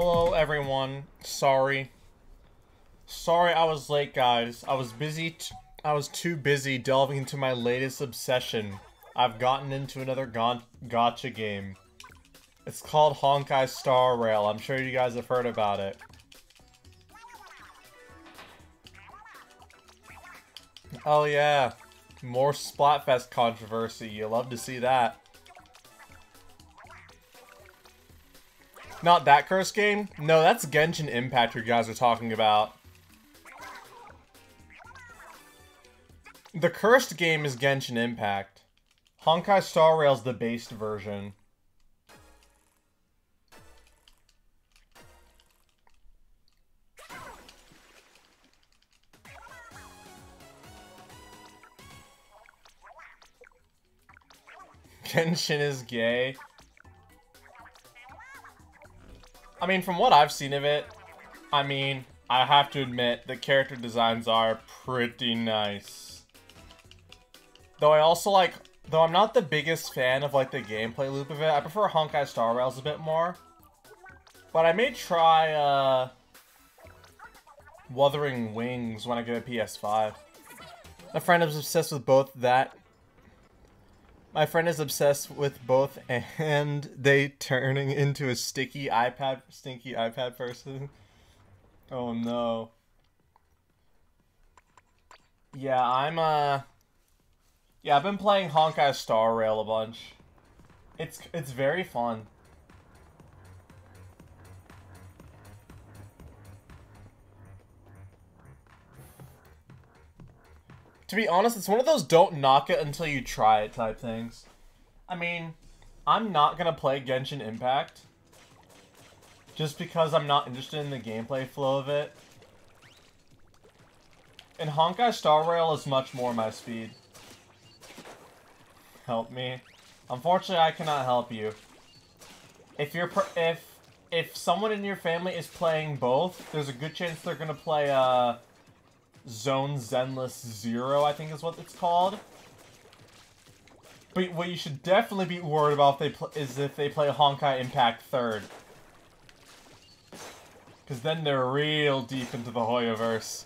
Hello, everyone. Sorry. Sorry I was late, guys. I was busy. I was too busy delving into my latest obsession. I've gotten into another gacha game. It's called Honkai Star Rail. I'm sure you guys have heard about it. Oh yeah, more Splatfest controversy. You love to see that. Not that cursed game? No, that's Genshin Impact you guys are talking about. The cursed game is Genshin Impact. Honkai Star Rail's the based version. Genshin is gay. I mean, from what I've seen of it, I mean, I have to admit, the character designs are pretty nice. Though I also like, though I'm not the biggest fan of like the gameplay loop of it, I prefer Honkai Star Rails a bit more. But I may try, uh, Wuthering Waves when I get a PS5. My friend is obsessed with both that my friend is obsessed with both, and they turning into a sticky iPad, stinky iPad person. Oh no. Yeah, I'm uh. Yeah, I've been playing Honkai Star Rail a bunch. It's it's very fun. To be honest, it's one of those don't knock it until you try it type things. I mean, I'm not gonna play Genshin Impact. Just because I'm not interested in the gameplay flow of it. And Honkai Star Rail is much more my speed. Help me. Unfortunately, I cannot help you. If you're if if someone in your family is playing both, there's a good chance they're gonna play uh Zone Zenless Zero, I think is what it's called. But what you should definitely be worried about if they is if they play Honkai Impact third. Because then they're real deep into the Hoyoverse.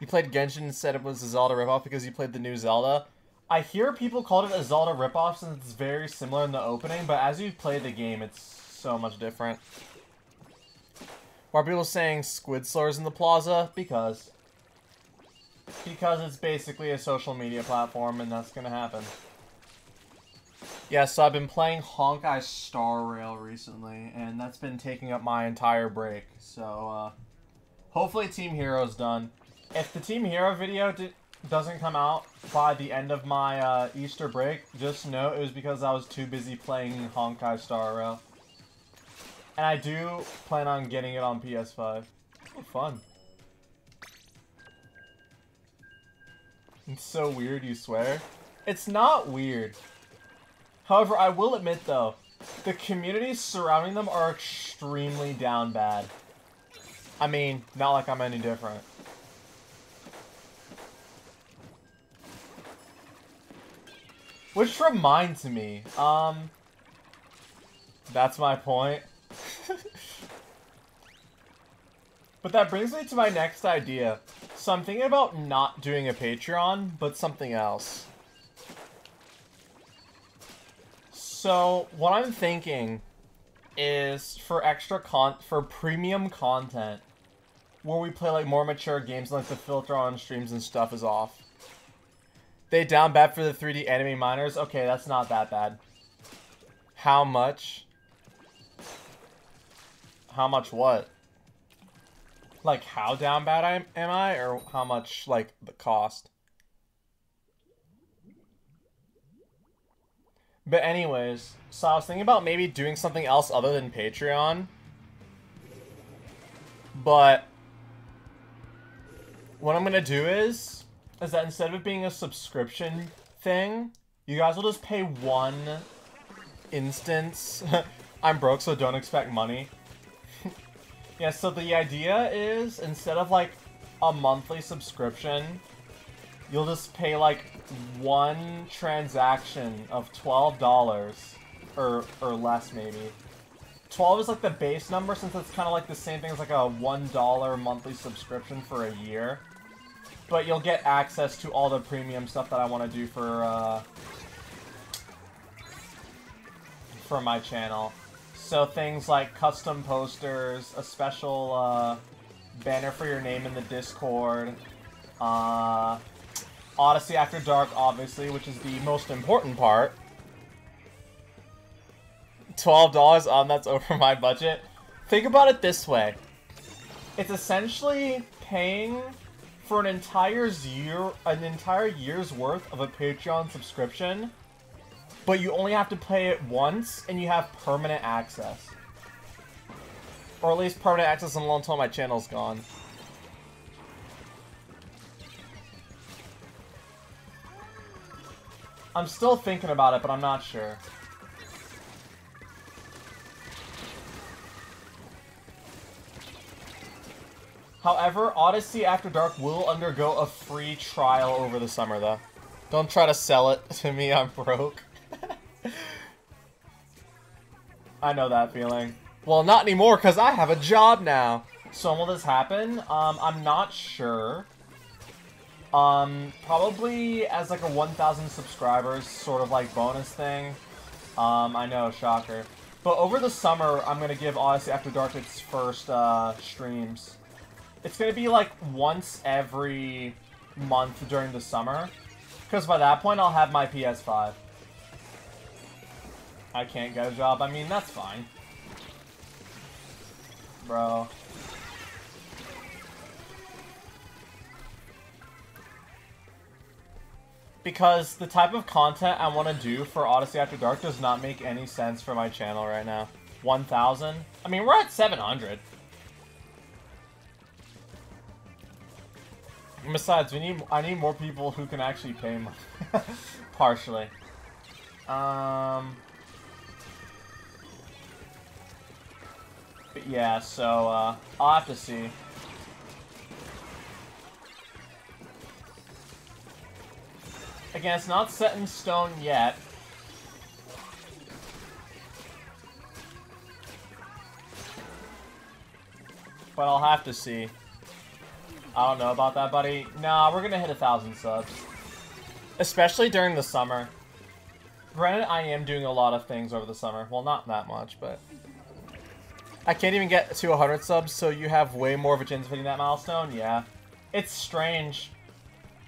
You played Genshin and said it was a Zelda ripoff because you played the new Zelda. I hear people called it a Zelda ripoff since it's very similar in the opening, but as you play the game, it's so much different. Why are people saying Squid Slurs in the plaza? Because. Because it's basically a social media platform, and that's gonna happen. Yeah, so I've been playing Honkai Star Rail recently, and that's been taking up my entire break. So, uh, hopefully Team Hero's done. If the Team Hero video doesn't come out by the end of my uh, Easter break, just know it was because I was too busy playing Honkai Star Rail. And I do plan on getting it on PS5. Oh, fun. It's so weird, you swear? It's not weird. However, I will admit, though, the communities surrounding them are extremely down bad. I mean, not like I'm any different. Which reminds me, um... That's my point. but that brings me to my next idea. So I'm thinking about not doing a Patreon, but something else. So what I'm thinking is for extra con for premium content where we play like more mature games like the filter on streams and stuff is off. They down bad for the 3D enemy miners? Okay, that's not that bad. How much? How much what? Like how down bad I am I, or how much like the cost? But anyways, so I was thinking about maybe doing something else other than Patreon. But what I'm gonna do is is that instead of it being a subscription thing, you guys will just pay one instance. I'm broke, so don't expect money. Yeah, so the idea is instead of like a monthly subscription, you'll just pay like one transaction of $12 or or less maybe. 12 is like the base number since it's kind of like the same thing as like a $1 monthly subscription for a year. But you'll get access to all the premium stuff that I want to do for, uh, for my channel. So things like custom posters, a special, uh, banner for your name in the Discord, uh, Odyssey After Dark, obviously, which is the most important part. $12, um, that's over my budget. Think about it this way. It's essentially paying for an entire year, an entire year's worth of a Patreon subscription, but you only have to play it once, and you have permanent access. Or at least permanent access until my channel's gone. I'm still thinking about it, but I'm not sure. However, Odyssey After Dark will undergo a free trial over the summer, though. Don't try to sell it to me, I'm broke. I know that feeling. Well, not anymore, because I have a job now. So will this happen? Um, I'm not sure. Um, probably as like a 1,000 subscribers sort of like bonus thing. Um, I know, shocker. But over the summer, I'm going to give Odyssey After Dark its first uh, streams. It's going to be like once every month during the summer. Because by that point, I'll have my PS5. I can't get a job. I mean, that's fine. Bro. Because the type of content I want to do for Odyssey After Dark does not make any sense for my channel right now. 1,000? I mean, we're at 700. Besides, we need I need more people who can actually pay money. Partially. Um. But yeah, so uh, I'll have to see. Again, it's not set in stone yet. But I'll have to see. I don't know about that, buddy. Nah, we're gonna hit a thousand subs. Especially during the summer. Granted, I am doing a lot of things over the summer. Well, not that much, but... I can't even get to 100 subs, so you have way more of a chance of hitting that milestone? Yeah. It's strange.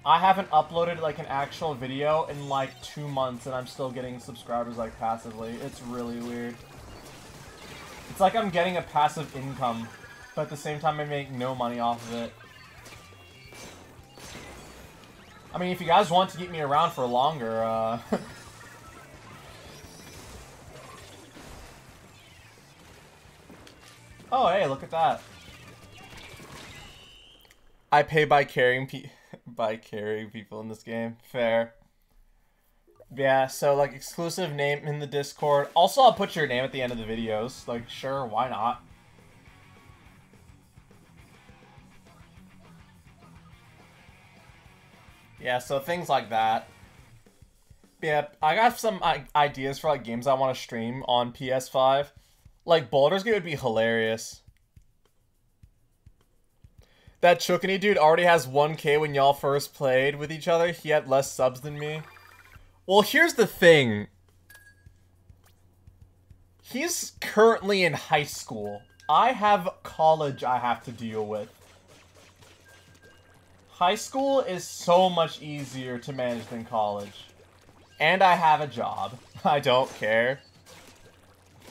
I haven't uploaded, like, an actual video in, like, two months, and I'm still getting subscribers, like, passively. It's really weird. It's like I'm getting a passive income, but at the same time I make no money off of it. I mean, if you guys want to keep me around for longer, uh... oh, hey, look at that. I pay by carrying pe by carrying people in this game. Fair. Yeah, so, like, exclusive name in the Discord. Also, I'll put your name at the end of the videos. Like, sure, why not? Yeah, so things like that. Yeah, I got some ideas for like games I want to stream on PS5. Like Baldur's Gate would be hilarious. That Chukini dude already has 1k when y'all first played with each other. He had less subs than me. Well, here's the thing. He's currently in high school. I have college I have to deal with. High school is so much easier to manage than college. And I have a job. I don't care.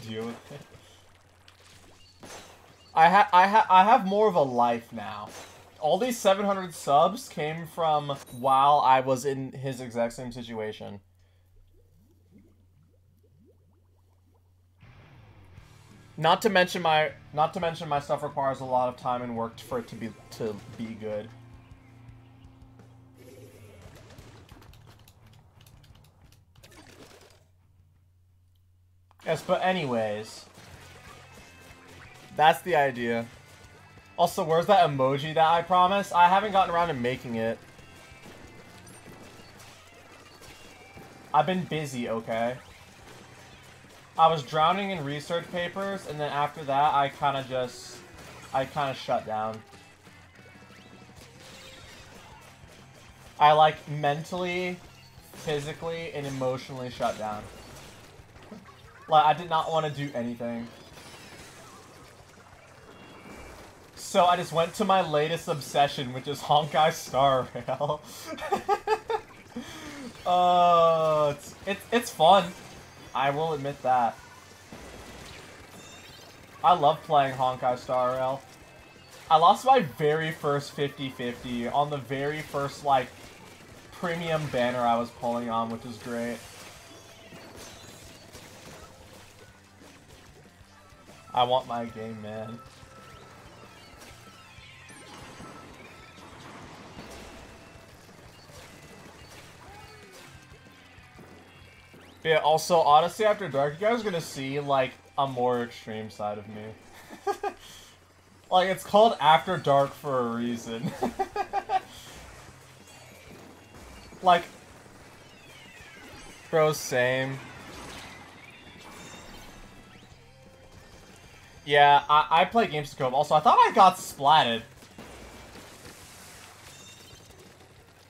Deal with it. I ha I ha I have more of a life now. All these 700 subs came from while I was in his exact same situation. Not to mention my not to mention my stuff requires a lot of time and work for it to be to be good. Yes, but anyways. That's the idea. Also, where's that emoji that I promised? I haven't gotten around to making it. I've been busy, okay? I was drowning in research papers, and then after that, I kind of just, I kind of shut down. I like mentally, physically, and emotionally shut down. Like, I did not want to do anything. So I just went to my latest obsession, which is Honkai Star Rail. uh, it's, it's, it's fun. I will admit that. I love playing Honkai Star Rail. I lost my very first 50-50 on the very first, like, premium banner I was pulling on, which is great. I want my game, man. Yeah, also, Odyssey After Dark, you guys are gonna see, like, a more extreme side of me. like, it's called After Dark for a reason. like, bro, same. Yeah, I, I play games to cope. Also, I thought I got splatted.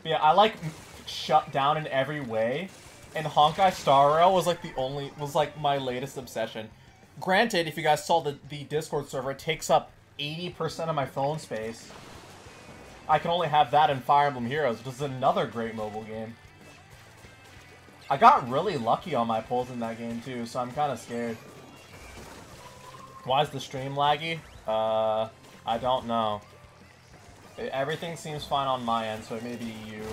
But yeah, I like shut down in every way. And Honkai Star Rail was like the only, was like my latest obsession. Granted, if you guys saw the, the Discord server, it takes up 80% of my phone space. I can only have that in Fire Emblem Heroes, which is another great mobile game. I got really lucky on my pulls in that game too, so I'm kind of scared. Why is the stream laggy? Uh, I don't know. Everything seems fine on my end, so it may be you.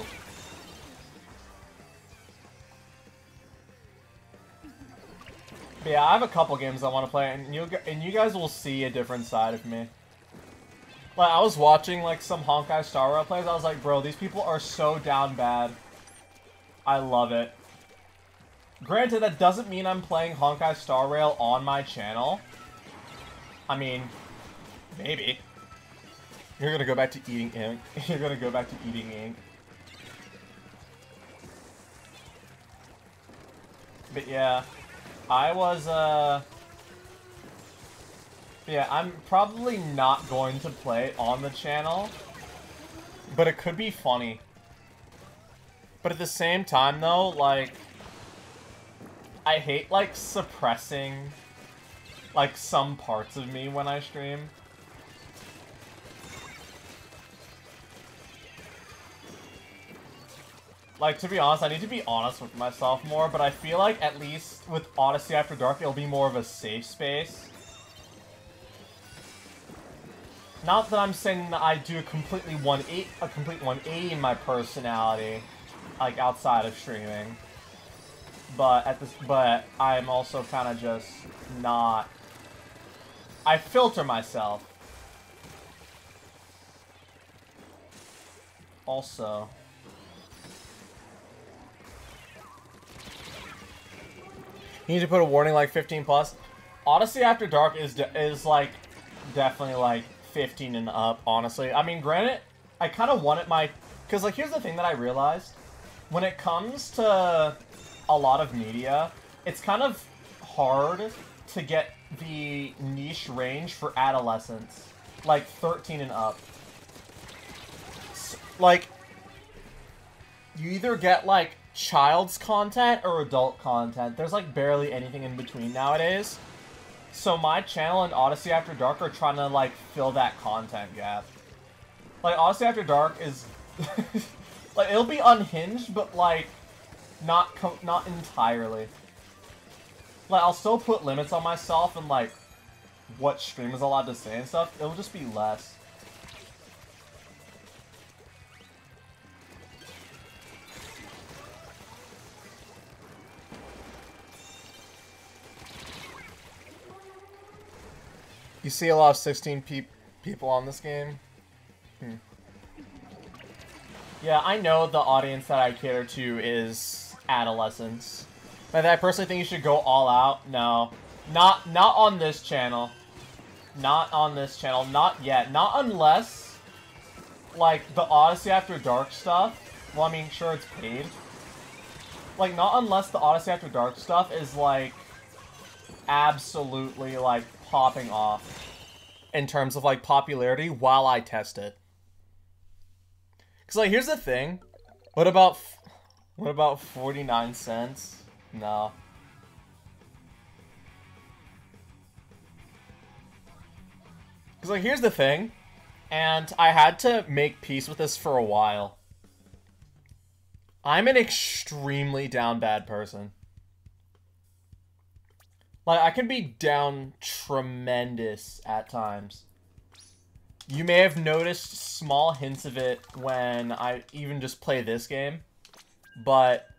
Yeah, I have a couple games I want to play, and you and you guys will see a different side of me. Like, I was watching, like, some Honkai Star Rail plays, I was like, bro, these people are so down bad. I love it. Granted, that doesn't mean I'm playing Honkai Star Rail on my channel. I mean, maybe. You're gonna go back to eating ink. You're gonna go back to eating ink. But yeah, I was, uh... Yeah, I'm probably not going to play on the channel, but it could be funny. But at the same time, though, like, I hate, like, suppressing like some parts of me when I stream. Like, to be honest, I need to be honest with myself more, but I feel like at least with Odyssey After Dark, it'll be more of a safe space. Not that I'm saying that I do a completely 180, a complete 180 in my personality, like outside of streaming. But at this, but I'm also kind of just not I filter myself. Also. You need to put a warning like 15 plus. Odyssey After Dark is is like definitely like 15 and up, honestly. I mean, granted, I kind of wanted my... Because, like, here's the thing that I realized. When it comes to a lot of media, it's kind of hard to get the niche range for adolescents. Like 13 and up. Like, you either get like child's content or adult content. There's like barely anything in between nowadays. So my channel and Odyssey After Dark are trying to like fill that content gap. Like Odyssey After Dark is like it'll be unhinged, but like not not entirely. Like, I'll still put limits on myself and, like, what stream is allowed to say and stuff. It'll just be less. You see a lot of 16 pe people on this game? Hmm. Yeah, I know the audience that I cater to is adolescents. But I personally think you should go all out. No. Not not on this channel. Not on this channel. Not yet. Not unless, like, the Odyssey After Dark stuff. Well, I mean, sure, it's paid. Like, not unless the Odyssey After Dark stuff is, like, absolutely like popping off in terms of like popularity while I test it. Cause like here's the thing, what about what about 49 cents? No. Cause like here's the thing, and I had to make peace with this for a while. I'm an extremely down bad person. Like, I can be down tremendous at times. You may have noticed small hints of it when I even just play this game, but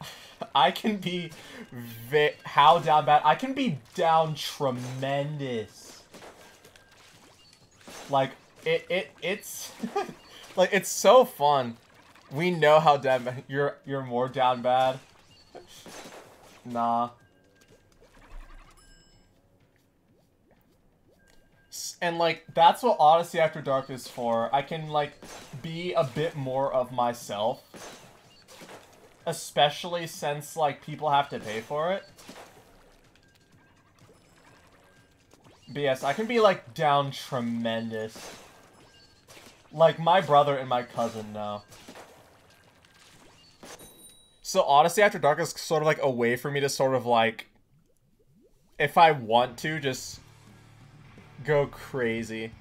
I can be how down bad. I can be down tremendous. Like it it it's like it's so fun. We know how down you're you're more down bad. Nah. And, like, that's what Odyssey After Dark is for. I can, like, be a bit more of myself. Especially since, like, people have to pay for it. But yes, I can be, like, down tremendous. Like, my brother and my cousin know. So Odyssey After Dark is sort of like a way for me to sort of like, if I want to, just go crazy.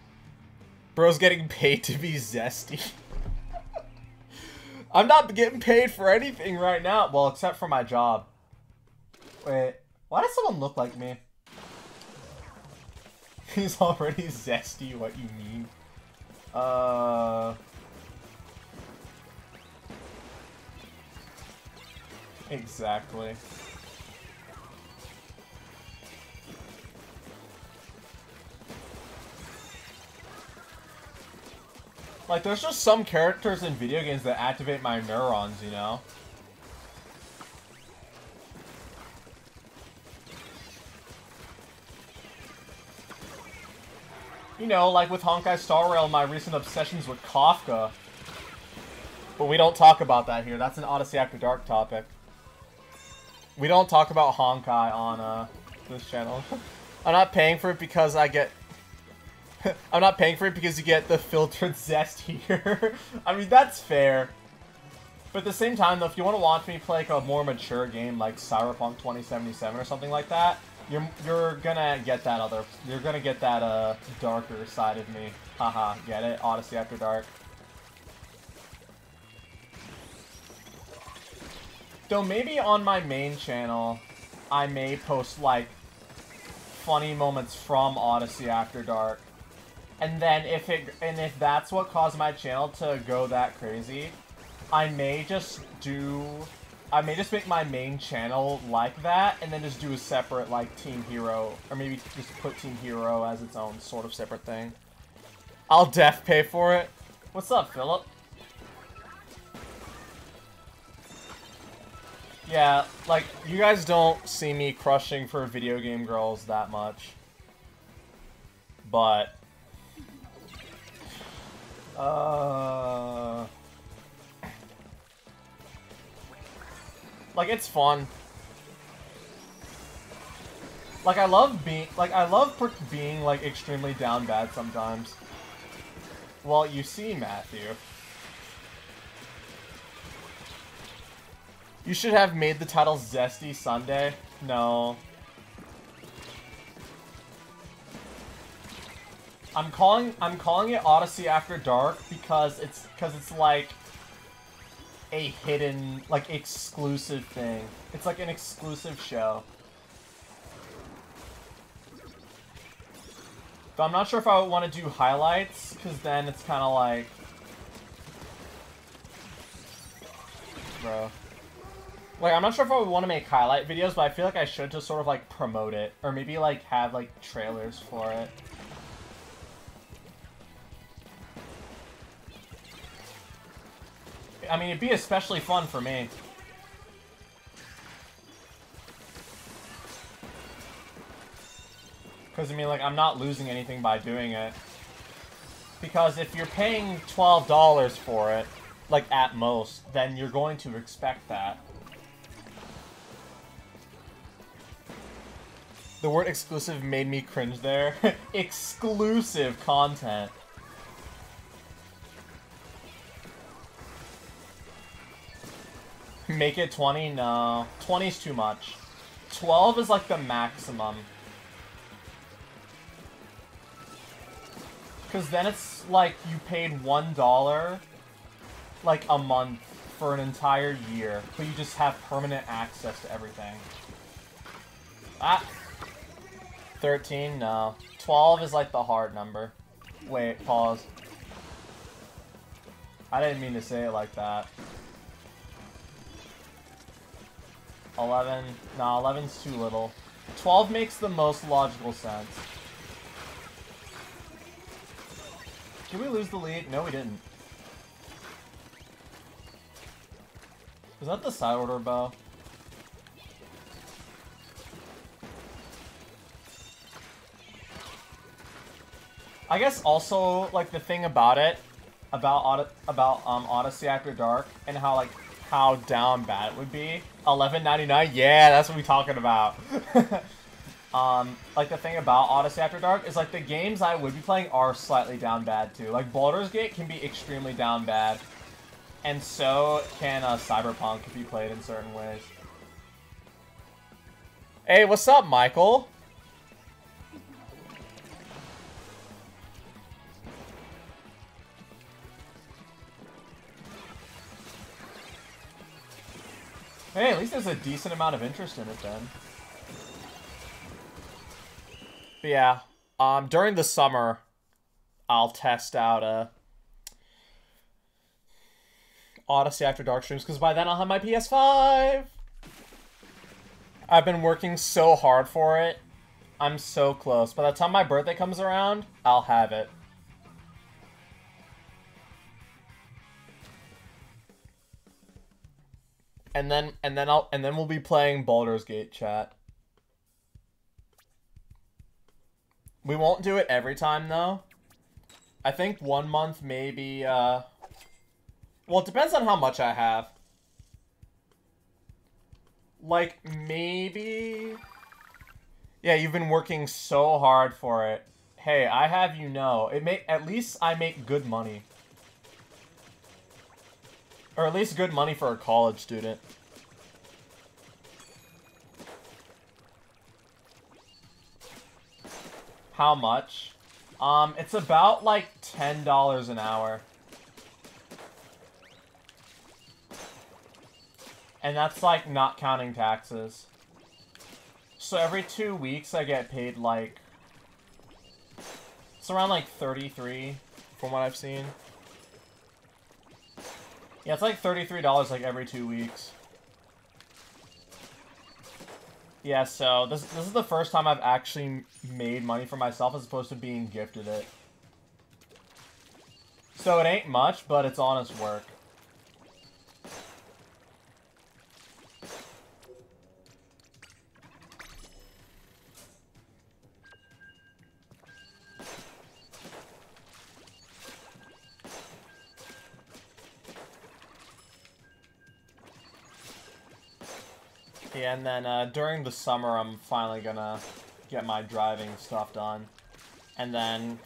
Bro's getting paid to be zesty. I'm not getting paid for anything right now. Well, except for my job. Wait, why does someone look like me? He's already zesty, what you mean? Uh... Exactly. Like, there's just some characters in video games that activate my neurons, you know? You know, like with Honkai Star Rail, my recent obsessions with Kafka. But we don't talk about that here. That's an Odyssey After Dark topic. We don't talk about Honkai on uh, this channel. I'm not paying for it because I get... I'm not paying for it because you get the filtered zest here. I mean, that's fair. But at the same time, though, if you want to watch me play like a more mature game like Cyberpunk 2077 or something like that, you're you're gonna get that other, you're gonna get that uh darker side of me. Haha, get it? Odyssey After Dark. Though maybe on my main channel, I may post, like, funny moments from Odyssey After Dark. And then if it and if that's what caused my channel to go that crazy, I may just do I may just make my main channel like that and then just do a separate like Team Hero or maybe just put Team Hero as its own sort of separate thing. I'll def pay for it. What's up, Philip? Yeah, like, you guys don't see me crushing for video game girls that much. But... Uh... Like, it's fun. Like, I love being, like, I love being, like, extremely down bad sometimes. Well, you see, Matthew. You should have made the title Zesty Sunday. No. I'm calling I'm calling it Odyssey After Dark because it's because it's like a hidden like exclusive thing. It's like an exclusive show. But I'm not sure if I would want to do highlights because then it's kind of like bro. Like, I'm not sure if I would want to make highlight videos, but I feel like I should just sort of, like, promote it. Or maybe, like, have, like, trailers for it. I mean, it'd be especially fun for me. Because, I mean, like, I'm not losing anything by doing it. Because if you're paying $12 for it, like, at most, then you're going to expect that. The word exclusive made me cringe there. exclusive content. Make it 20? No. 20 is too much. 12 is like the maximum. Because then it's like you paid $1 like a month for an entire year, but you just have permanent access to everything. Ah! 13? No. 12 is like the hard number. Wait, pause. I didn't mean to say it like that. 11. Nah, 11's too little. 12 makes the most logical sense. Did we lose the lead? No, we didn't. Is that the side order bow? I guess also, like, the thing about it, about about um Odyssey After Dark, and how, like, how down bad it would be. 11.99? Yeah, that's what we talking about. um, like the thing about Odyssey After Dark is like the games I would be playing are slightly down bad too. Like Baldur's Gate can be extremely down bad, and so can uh, Cyberpunk if you play it in certain ways. Hey, what's up, Michael? Hey, at least there's a decent amount of interest in it then. But yeah, um, during the summer, I'll test out uh, Odyssey After Dark streams, because by then I'll have my PS5! I've been working so hard for it. I'm so close. By the time my birthday comes around, I'll have it. And then and then I'll and then we'll be playing Baldur's Gate chat. We won't do it every time though. I think one month maybe uh well it depends on how much I have. Like maybe Yeah, you've been working so hard for it. Hey, I have you know, it may at least I make good money. Or at least good money for a college student. How much? Um, it's about like $10 an hour. And that's like not counting taxes. So every two weeks I get paid like... It's around like 33 from what I've seen. Yeah, it's like $33 like every two weeks. Yeah, so this, this is the first time I've actually made money for myself as opposed to being gifted it. So it ain't much, but it's honest work. Yeah, and then uh, during the summer, I'm finally gonna get my driving stuff done. And then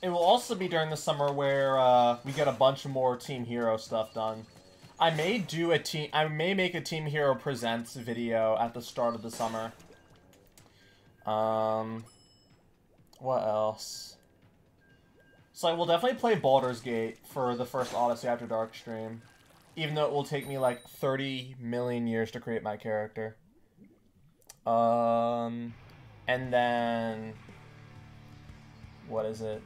it will also be during the summer where uh, we get a bunch more Team Hero stuff done. I may do a team. I may make a Team Hero Presents video at the start of the summer. Um, what else? So I will definitely play Baldur's Gate for the first Odyssey After Dark stream. Even though it will take me like 30 million years to create my character. Um, and then... What is it?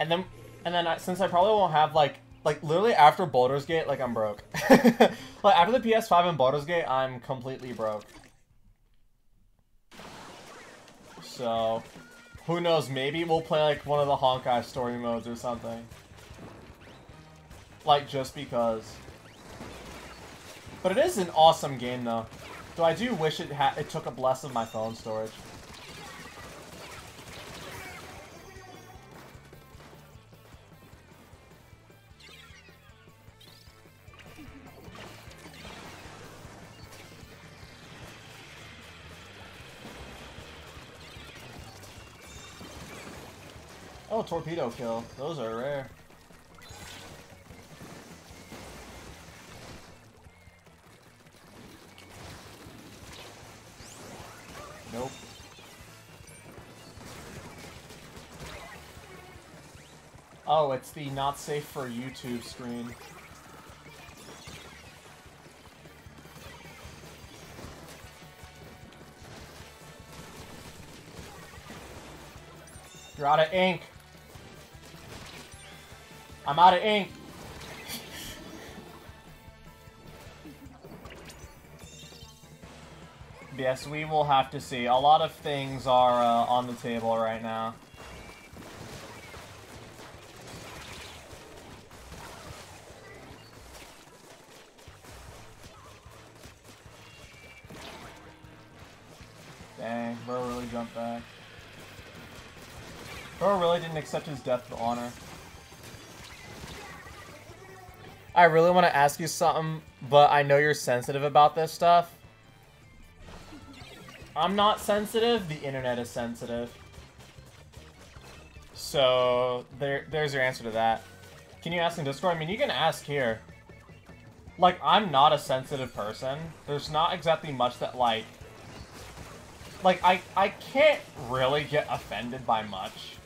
And then, and then I, since I probably won't have like, like literally after Baldur's Gate, like I'm broke. like after the PS5 and Baldur's Gate, I'm completely broke. So, who knows, maybe we'll play like one of the Honkai story modes or something like, just because. But it is an awesome game, though. Though I do wish it, it took up less of my phone storage. Oh torpedo kill. Those are rare. Nope. Oh, it's the not safe for YouTube screen. You're out of ink. I'm out of ink. Yes, we will have to see. A lot of things are uh, on the table right now. Dang, bro really jumped back. Bro really didn't accept his death with honor. I really want to ask you something, but I know you're sensitive about this stuff. I'm not sensitive, the internet is sensitive. So, there, there's your answer to that. Can you ask in Discord? I mean, you can ask here. Like, I'm not a sensitive person. There's not exactly much that, like... Like, I, I can't really get offended by much.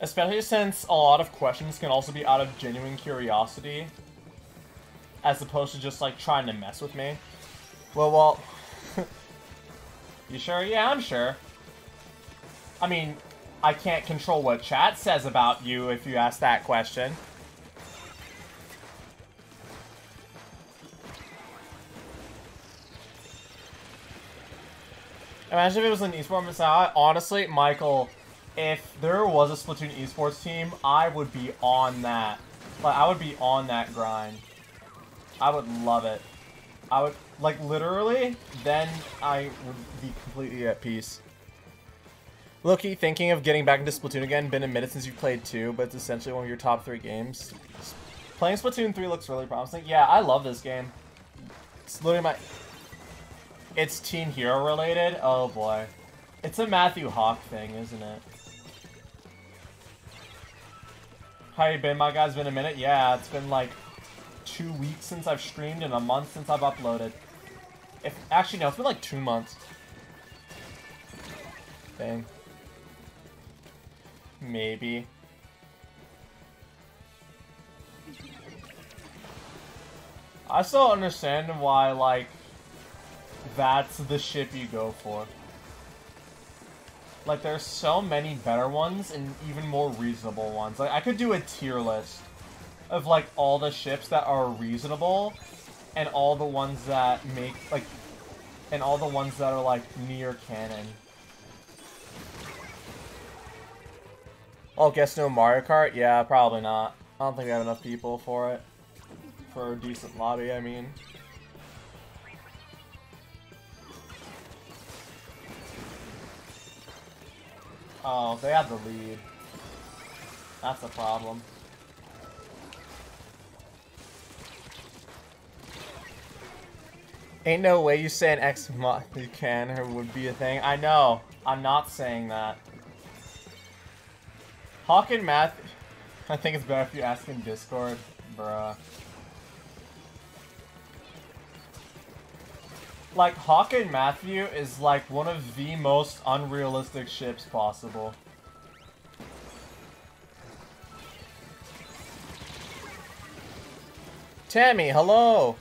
Especially since a lot of questions can also be out of genuine curiosity. As opposed to just, like, trying to mess with me. Well, well... you sure? Yeah, I'm sure. I mean, I can't control what chat says about you if you ask that question. Imagine if it was an esports. Honestly, Michael, if there was a Splatoon esports team, I would be on that. Like, I would be on that grind. I would love it. I would, like, literally, then I would be completely at peace. Loki, thinking of getting back into Splatoon again. Been a minute since you played 2, but it's essentially one of your top 3 games. Playing Splatoon 3 looks really promising. Yeah, I love this game. It's literally my... It's Team Hero related? Oh boy. It's a Matthew Hawk thing, isn't it? How you been, my guys? Been a minute? Yeah, it's been like two weeks since I've streamed and a month since I've uploaded. If Actually, no, it's been like two months. Dang. Maybe. I still understand why, like, that's the ship you go for. Like, there's so many better ones and even more reasonable ones. Like, I could do a tier list of, like, all the ships that are reasonable and all the ones that make, like, and all the ones that are, like, near canon. Oh, guess no Mario Kart? Yeah, probably not. I don't think we have enough people for it. For a decent lobby, I mean. Oh, they have the lead. That's a problem. Ain't no way you say an X mod you can or would be a thing. I know. I'm not saying that. Hawk and Math I think it's better if you ask in Discord, bruh. Like, Hawk and Matthew is like one of the most unrealistic ships possible. Tammy, hello!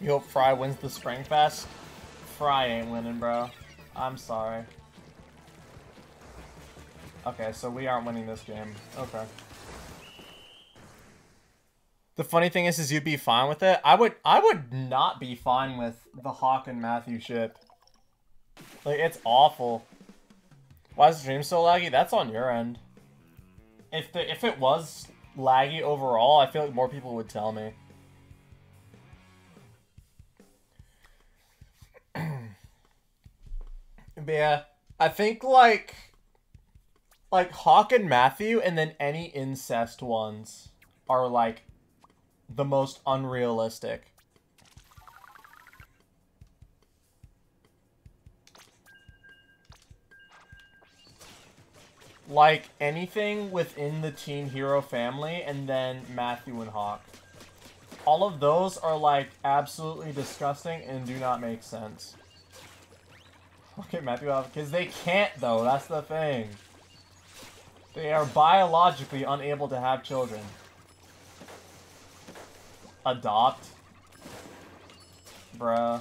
You hope Fry wins the Spring Fest? Fry ain't winning, bro. I'm sorry. Okay, so we aren't winning this game. Okay. The funny thing is, is you'd be fine with it. I would, I would not be fine with the Hawk and Matthew ship. Like, it's awful. Why is the stream so laggy? That's on your end. If the, if it was laggy overall, I feel like more people would tell me. yeah, I think like, like Hawk and Matthew, and then any incest ones are like the most unrealistic. Like anything within the Team Hero family, and then Matthew and Hawk. All of those are like absolutely disgusting and do not make sense. Okay, Matthew because they can't though, that's the thing. They are biologically unable to have children. Adopt? Bruh.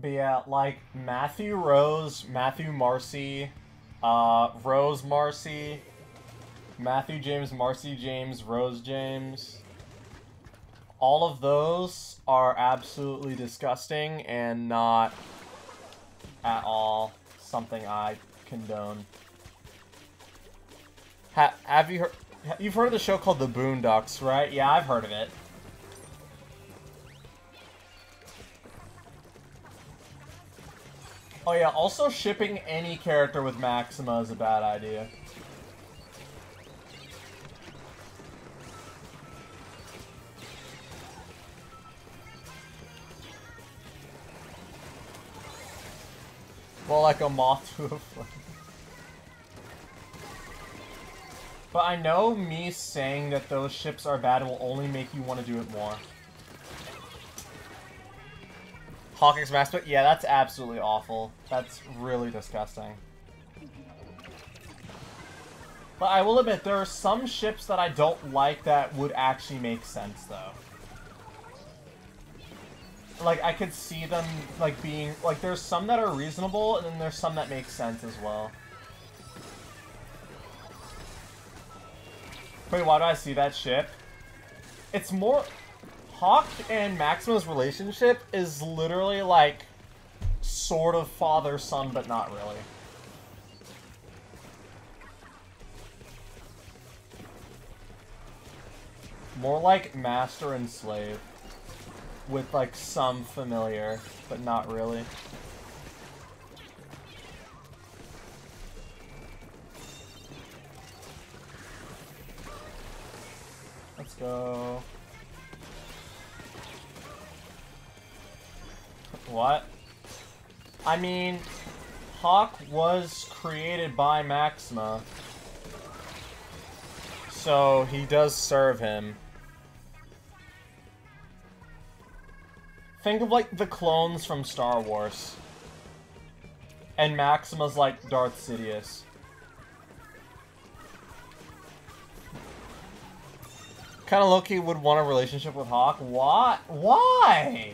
But yeah, like Matthew Rose, Matthew Marcy, uh, Rose Marcy, Matthew James, Marcy James, Rose James. All of those are absolutely disgusting and not at all something I condone. Ha have you heard? You've heard of the show called The Boondocks, right? Yeah, I've heard of it. Oh yeah, also shipping any character with Maxima is a bad idea. Well, like a moth to a flame. But I know me saying that those ships are bad will only make you want to do it more. Hawking's but yeah, that's absolutely awful. That's really disgusting. But I will admit, there are some ships that I don't like that would actually make sense, though. Like, I could see them, like, being... Like, there's some that are reasonable, and then there's some that make sense as well. Wait, why do I see that ship? It's more... Hawk and Maxima's relationship is literally like sort of father-son, but not really. More like master and slave. With like some familiar, but not really. Let's go. What? I mean, Hawk was created by Maxima. So, he does serve him. Think of, like, the clones from Star Wars. And Maxima's like Darth Sidious. Kind of Loki would want a relationship with Hawk. Why? Why?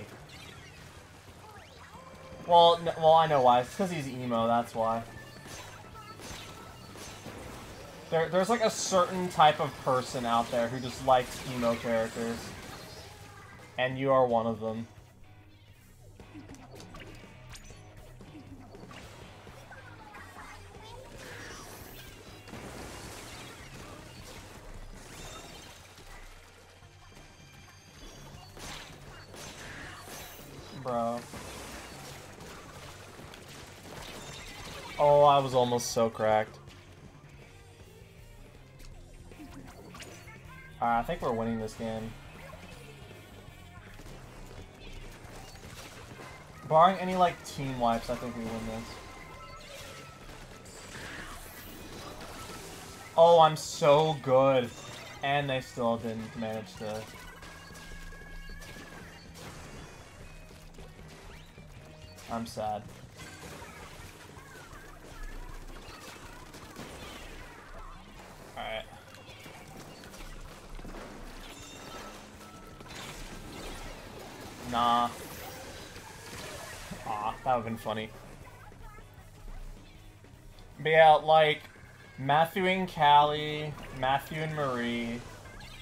Well, well, I know why. It's because he's emo, that's why. There, there's like a certain type of person out there who just likes emo characters. And you are one of them. Bro. Oh, I was almost so cracked. I think we're winning this game. Barring any, like, team wipes, I think we win this. Oh, I'm so good. And they still didn't manage to... I'm sad. Alright. Nah. Aw, that would've been funny. But yeah, like, Matthew and Callie, Matthew and Marie,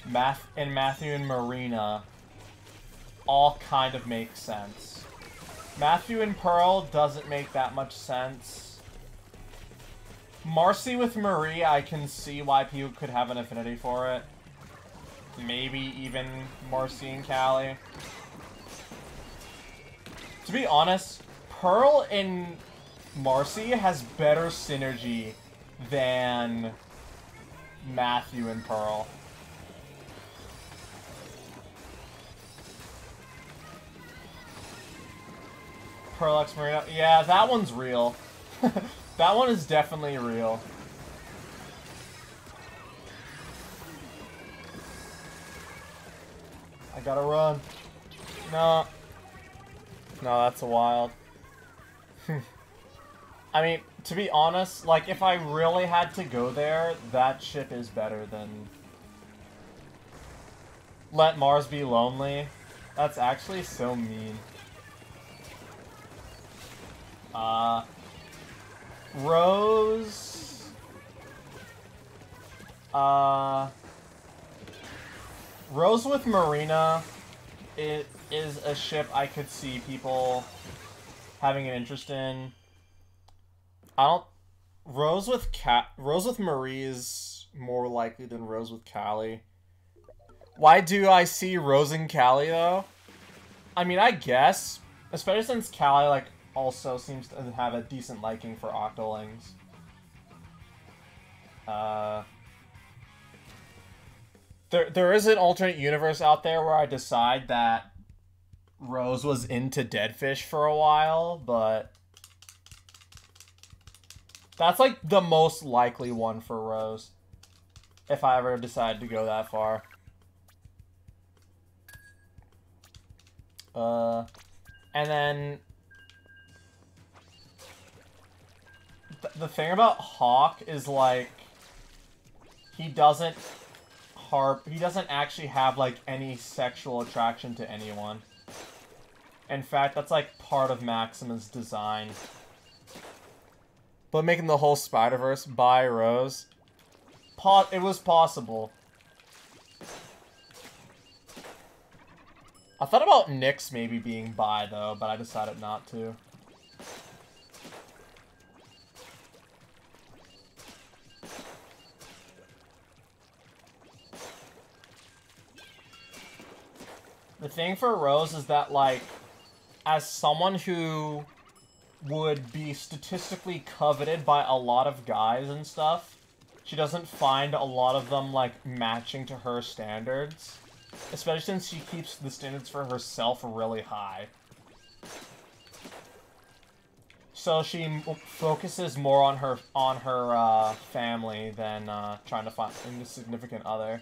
Math and Matthew and Marina all kind of make sense. Matthew and Pearl doesn't make that much sense. Marcy with Marie, I can see why people could have an affinity for it. Maybe even Marcy and Callie. To be honest, Pearl and Marcy has better synergy than Matthew and Pearl. Pearl X Marina. Yeah, that one's real. that one is definitely real. I gotta run. No. No, that's a wild. I mean, to be honest, like, if I really had to go there, that ship is better than... Let Mars be lonely. That's actually so mean. Uh, Rose. Uh, Rose with Marina. It is a ship I could see people having an interest in. I don't. Rose with Cat. Rose with Marie is more likely than Rose with Callie. Why do I see Rose and Callie though? I mean, I guess, especially since Callie like also seems to have a decent liking for Octolings. Uh, there, there is an alternate universe out there where I decide that Rose was into dead fish for a while, but that's like the most likely one for Rose. If I ever decide to go that far. Uh, and then the thing about Hawk is like he doesn't harp he doesn't actually have like any sexual attraction to anyone. In fact, that's like part of Maxima's design. But making the whole Spider-Verse by Rose, po it was possible. I thought about Nyx maybe being bi though, but I decided not to. The thing for Rose is that, like, as someone who would be statistically coveted by a lot of guys and stuff, she doesn't find a lot of them, like, matching to her standards. Especially since she keeps the standards for herself really high. So she focuses more on her on her uh, family than uh, trying to find a significant other.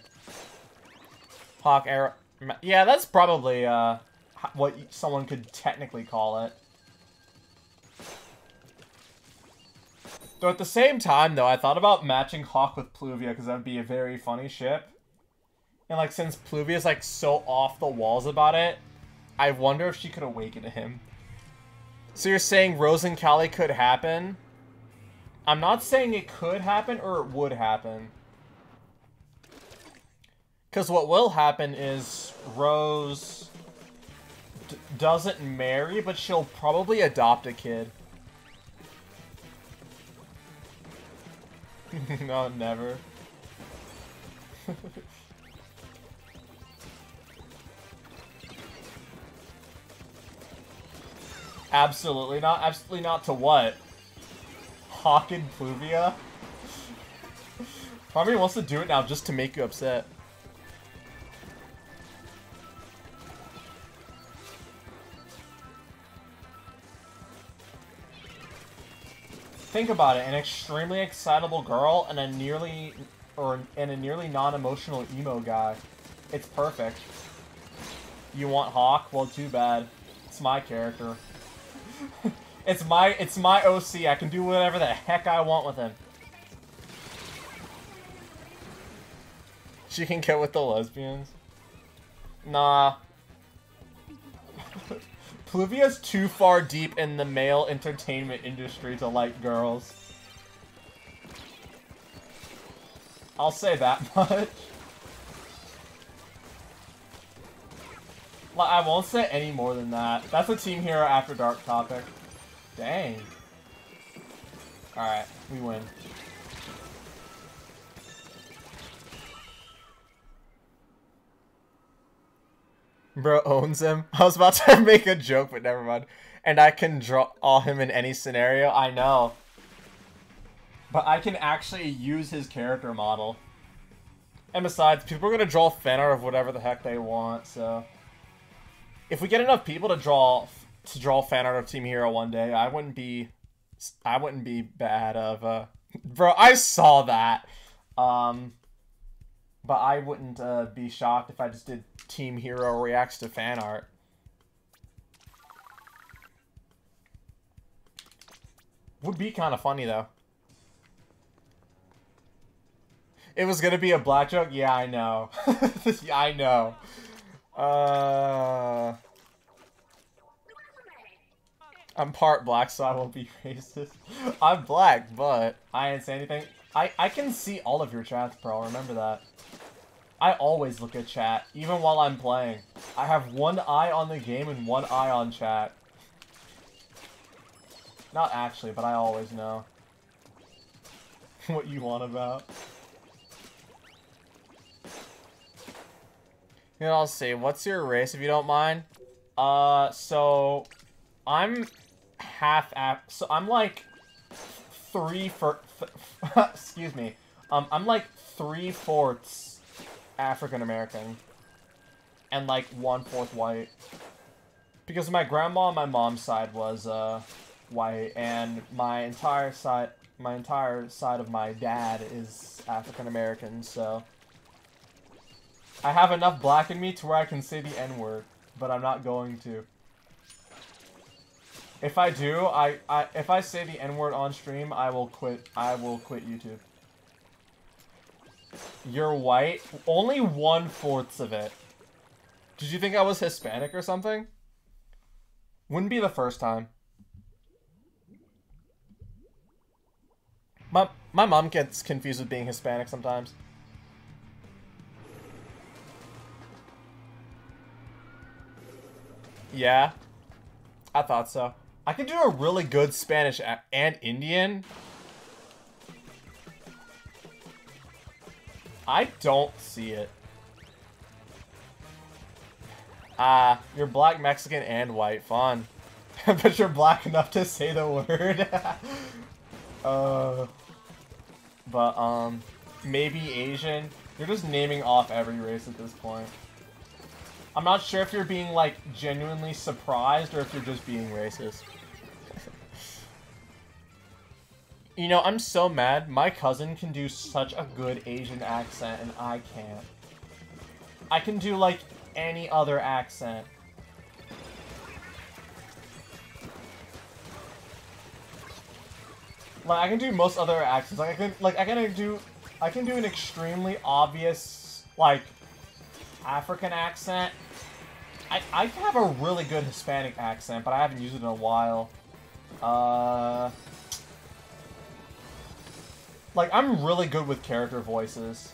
Hawk Arrow yeah, that's probably uh, what someone could technically call it. Though at the same time, though, I thought about matching Hawk with Pluvia because that would be a very funny ship. And, like, since Pluvia is, like, so off the walls about it, I wonder if she could awaken him. So you're saying Rose and Callie could happen? I'm not saying it could happen or it would happen. Because what will happen is Rose doesn't marry, but she'll probably adopt a kid. no, never. absolutely not. Absolutely not to what? Hawk and Pluvia? Probably wants to do it now just to make you upset. Think about it, an extremely excitable girl and a nearly or and a nearly non-emotional emo guy. It's perfect. You want Hawk? Well, too bad. It's my character. it's my it's my OC. I can do whatever the heck I want with him. She can get with the lesbians. Nah, Pluvia's too far deep in the male entertainment industry to like girls. I'll say that much. I won't say any more than that. That's a Team Hero After Dark topic. Dang. Alright, we win. Bro owns him. I was about to make a joke, but never mind. And I can draw all him in any scenario. I know. But I can actually use his character model. And besides, people are going to draw fan art of whatever the heck they want, so... If we get enough people to draw to draw fan art of Team Hero one day, I wouldn't be I wouldn't be bad of uh bro, I saw that. Um but I wouldn't uh, be shocked if I just did Team Hero reacts to fan art. Would be kind of funny, though. It was gonna be a black joke? Yeah, I know. yeah, I know. Uh... I'm part black, so I won't be racist. I'm black, but I didn't say anything. I, I can see all of your chats, bro. Remember that. I always look at chat, even while I'm playing. I have one eye on the game and one eye on chat. Not actually, but I always know. what you want about. You know, I'll see. What's your race, if you don't mind? Uh, so... I'm half... So I'm like... Three for... excuse me. Um, I'm like three-fourths African American and like one fourth white. Because my grandma on my mom's side was uh, white, and my entire side, my entire side of my dad is African American. So I have enough black in me to where I can say the N word, but I'm not going to. If I do, I, I if I say the N word on stream, I will quit. I will quit YouTube. You're white? Only one-fourths of it. Did you think I was Hispanic or something? Wouldn't be the first time. My, my mom gets confused with being Hispanic sometimes. Yeah. I thought so. I can do a really good Spanish and Indian. I don't see it. Ah, uh, you're black, Mexican, and white. Fun. but you're black enough to say the word. uh, but, um, maybe Asian. You're just naming off every race at this point. I'm not sure if you're being, like, genuinely surprised or if you're just being racist. You know, I'm so mad. My cousin can do such a good Asian accent, and I can't. I can do, like, any other accent. Like, I can do most other accents. Like, I can, like, I can do, I can do an extremely obvious, like, African accent. I, I have a really good Hispanic accent, but I haven't used it in a while. Uh... Like, I'm really good with character voices.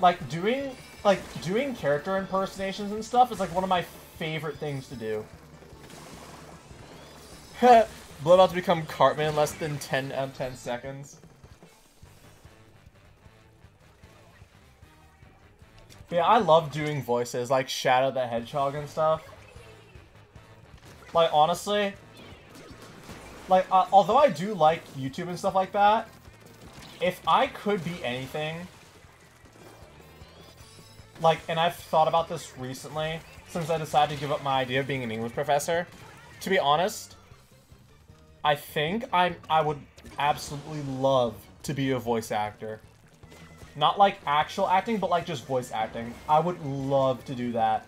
Like, doing, like, doing character impersonations and stuff is, like, one of my favorite things to do. Blood about to become Cartman in less than 10 out of 10 seconds. But yeah, I love doing voices, like Shadow the Hedgehog and stuff. Like, honestly, like, uh, although I do like YouTube and stuff like that, if I could be anything, like, and I've thought about this recently, since I decided to give up my idea of being an English professor, to be honest, I think I'm, I would absolutely love to be a voice actor. Not like actual acting, but like just voice acting. I would love to do that.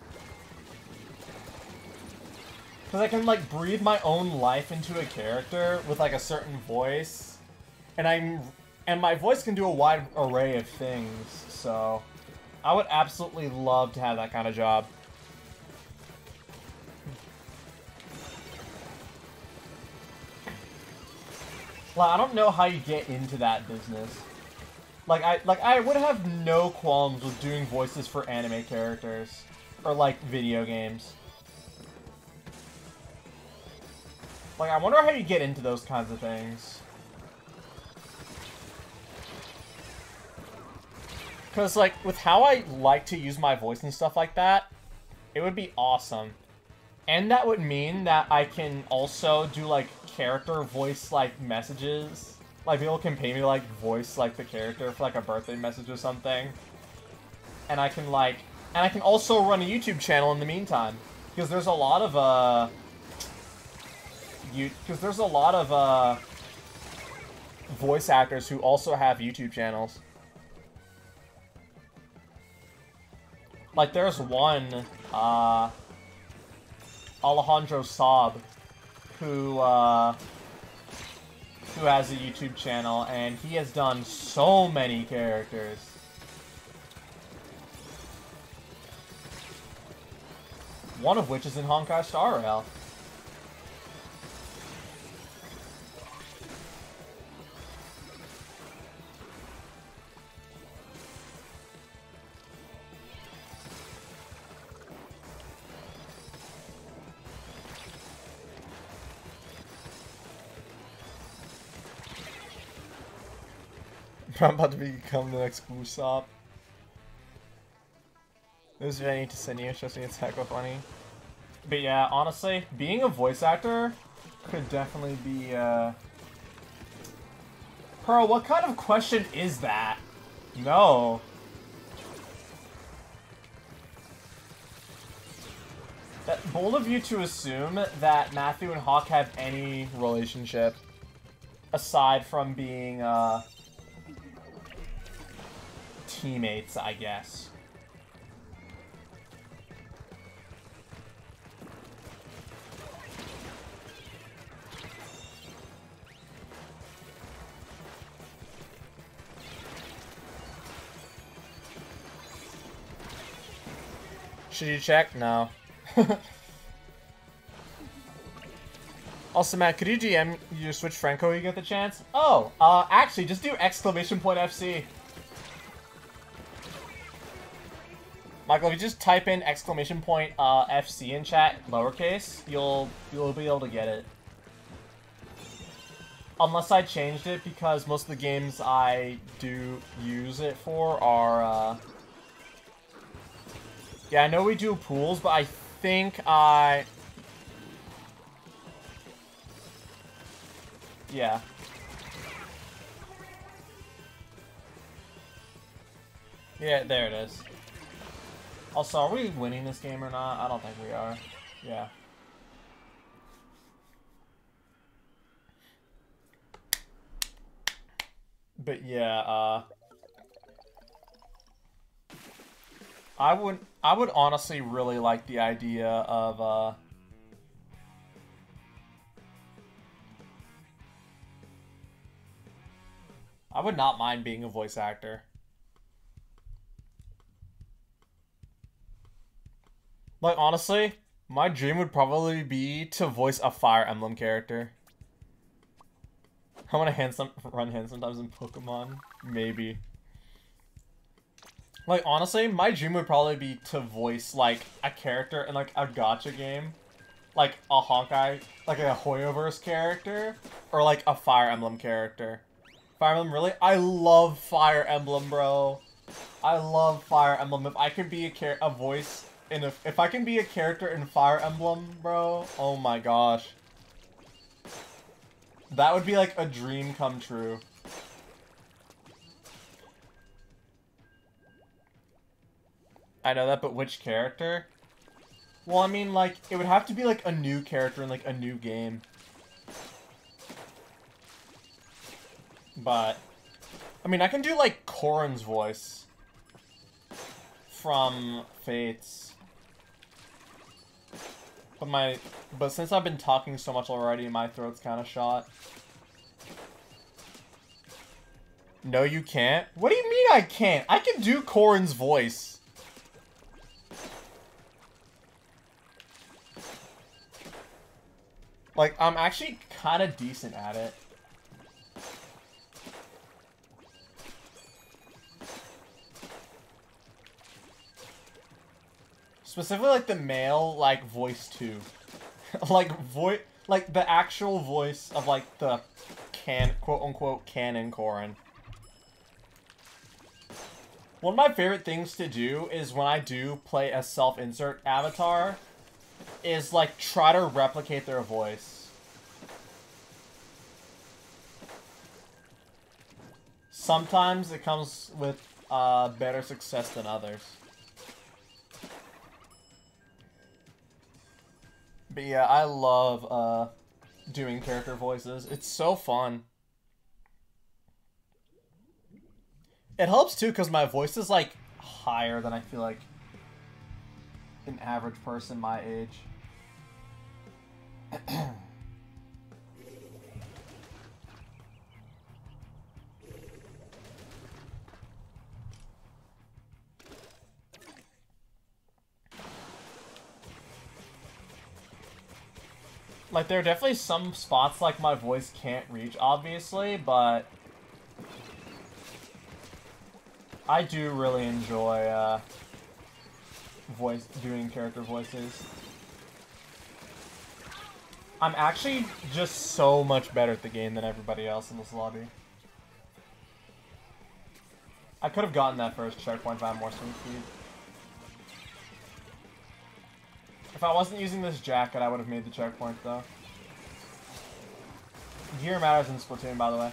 Because I can, like, breathe my own life into a character with, like, a certain voice. And I'm... And my voice can do a wide array of things, so... I would absolutely love to have that kind of job. Like, I don't know how you get into that business. Like, I like I would have no qualms with doing voices for anime characters. Or, like, video games. Like, I wonder how you get into those kinds of things. Because, like, with how I like to use my voice and stuff like that, it would be awesome. And that would mean that I can also do, like, character voice, like, messages. Like, people can pay me to, like, voice, like, the character for, like, a birthday message or something. And I can, like... And I can also run a YouTube channel in the meantime. Because there's a lot of, uh... You... Because there's a lot of, uh... Voice actors who also have YouTube channels. Like, there's one, uh... Alejandro Saab, who, uh... Who has a YouTube channel, and he has done so many characters. One of which is in Honkai Star Rail. I'm about to become the next Usopp. This is I need to send you, it's hecka funny. But yeah, honestly, being a voice actor could definitely be, uh... Pearl, what kind of question is that? No. That bold of you to assume that Matthew and Hawk have any relationship aside from being, uh teammates, I guess. Should you check? No. also, Matt, could you GM your Switch Franco you get the chance? Oh, uh, actually, just do exclamation point FC. Michael, if you just type in exclamation point uh, FC in chat, lowercase, you'll you'll be able to get it. Unless I changed it, because most of the games I do use it for are, uh... Yeah, I know we do pools, but I think I... Yeah. Yeah, there it is. Also, are we winning this game or not? I don't think we are. Yeah. But yeah, uh... I would I would honestly really like the idea of uh I would not mind being a voice actor. Like, honestly, my dream would probably be to voice a Fire Emblem character. I want to hand some, run hand sometimes in Pokemon. Maybe. Like, honestly, my dream would probably be to voice, like, a character in, like, a gacha game. Like, a Honkai, like a Hoyoverse character. Or, like, a Fire Emblem character. Fire Emblem, really? I love Fire Emblem, bro. I love Fire Emblem. If I could be a, a voice and if, if I can be a character in Fire Emblem, bro, oh my gosh. That would be like a dream come true. I know that, but which character? Well, I mean, like, it would have to be, like, a new character in, like, a new game. But, I mean, I can do, like, Corrin's voice from Fates. But my, but since I've been talking so much already, my throat's kind of shot. No, you can't? What do you mean I can't? I can do Corrin's voice. Like, I'm actually kind of decent at it. Specifically, like, the male, like, voice too. like, voice... Like, the actual voice of, like, the can... quote-unquote canon Corrin. One of my favorite things to do is when I do play a self-insert avatar, is like try to replicate their voice. Sometimes it comes with uh, better success than others. But yeah, I love uh, doing character voices. It's so fun. It helps too because my voice is like higher than I feel like an average person my age. like there are definitely some spots like my voice can't reach obviously but I do really enjoy uh, voice doing character voices. I'm actually just so much better at the game than everybody else in this lobby. I could have gotten that first checkpoint if I had more speed. If I wasn't using this jacket, I would have made the checkpoint, though. Gear matters in Splatoon, by the way.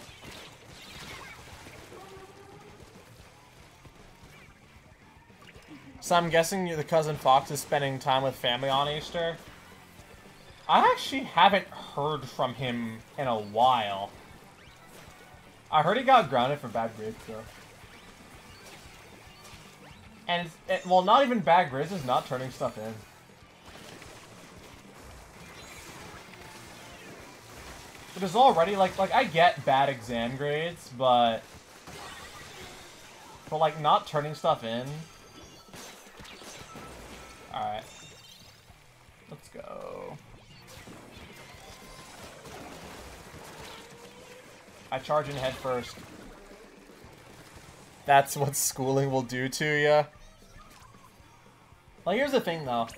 So I'm guessing the cousin Fox is spending time with family on Easter. I actually haven't heard from him in a while. I heard he got grounded for bad grades, though. And, it, well, not even bad grades, is not turning stuff in. It is already, like, like, I get bad exam grades, but... But, like, not turning stuff in Alright. Let's go. I charge in head first. That's what schooling will do to you. Like, here's the thing, though.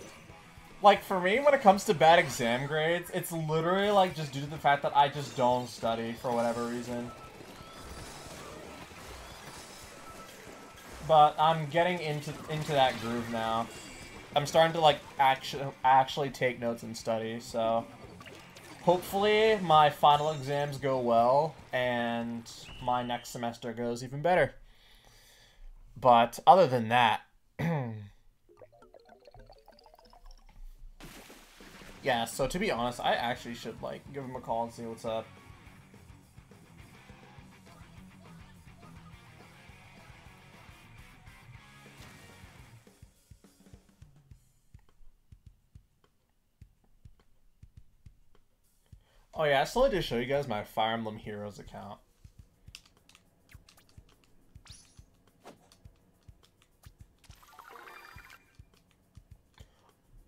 Like, for me, when it comes to bad exam grades, it's literally, like, just due to the fact that I just don't study for whatever reason. But I'm getting into into that groove now. I'm starting to like actually actually take notes and study, so hopefully my final exams go well and my next semester goes even better. But other than that, yeah, so to be honest, I actually should like give him a call and see what's up. Oh yeah, I still need to show you guys my Fire Emblem Heroes account.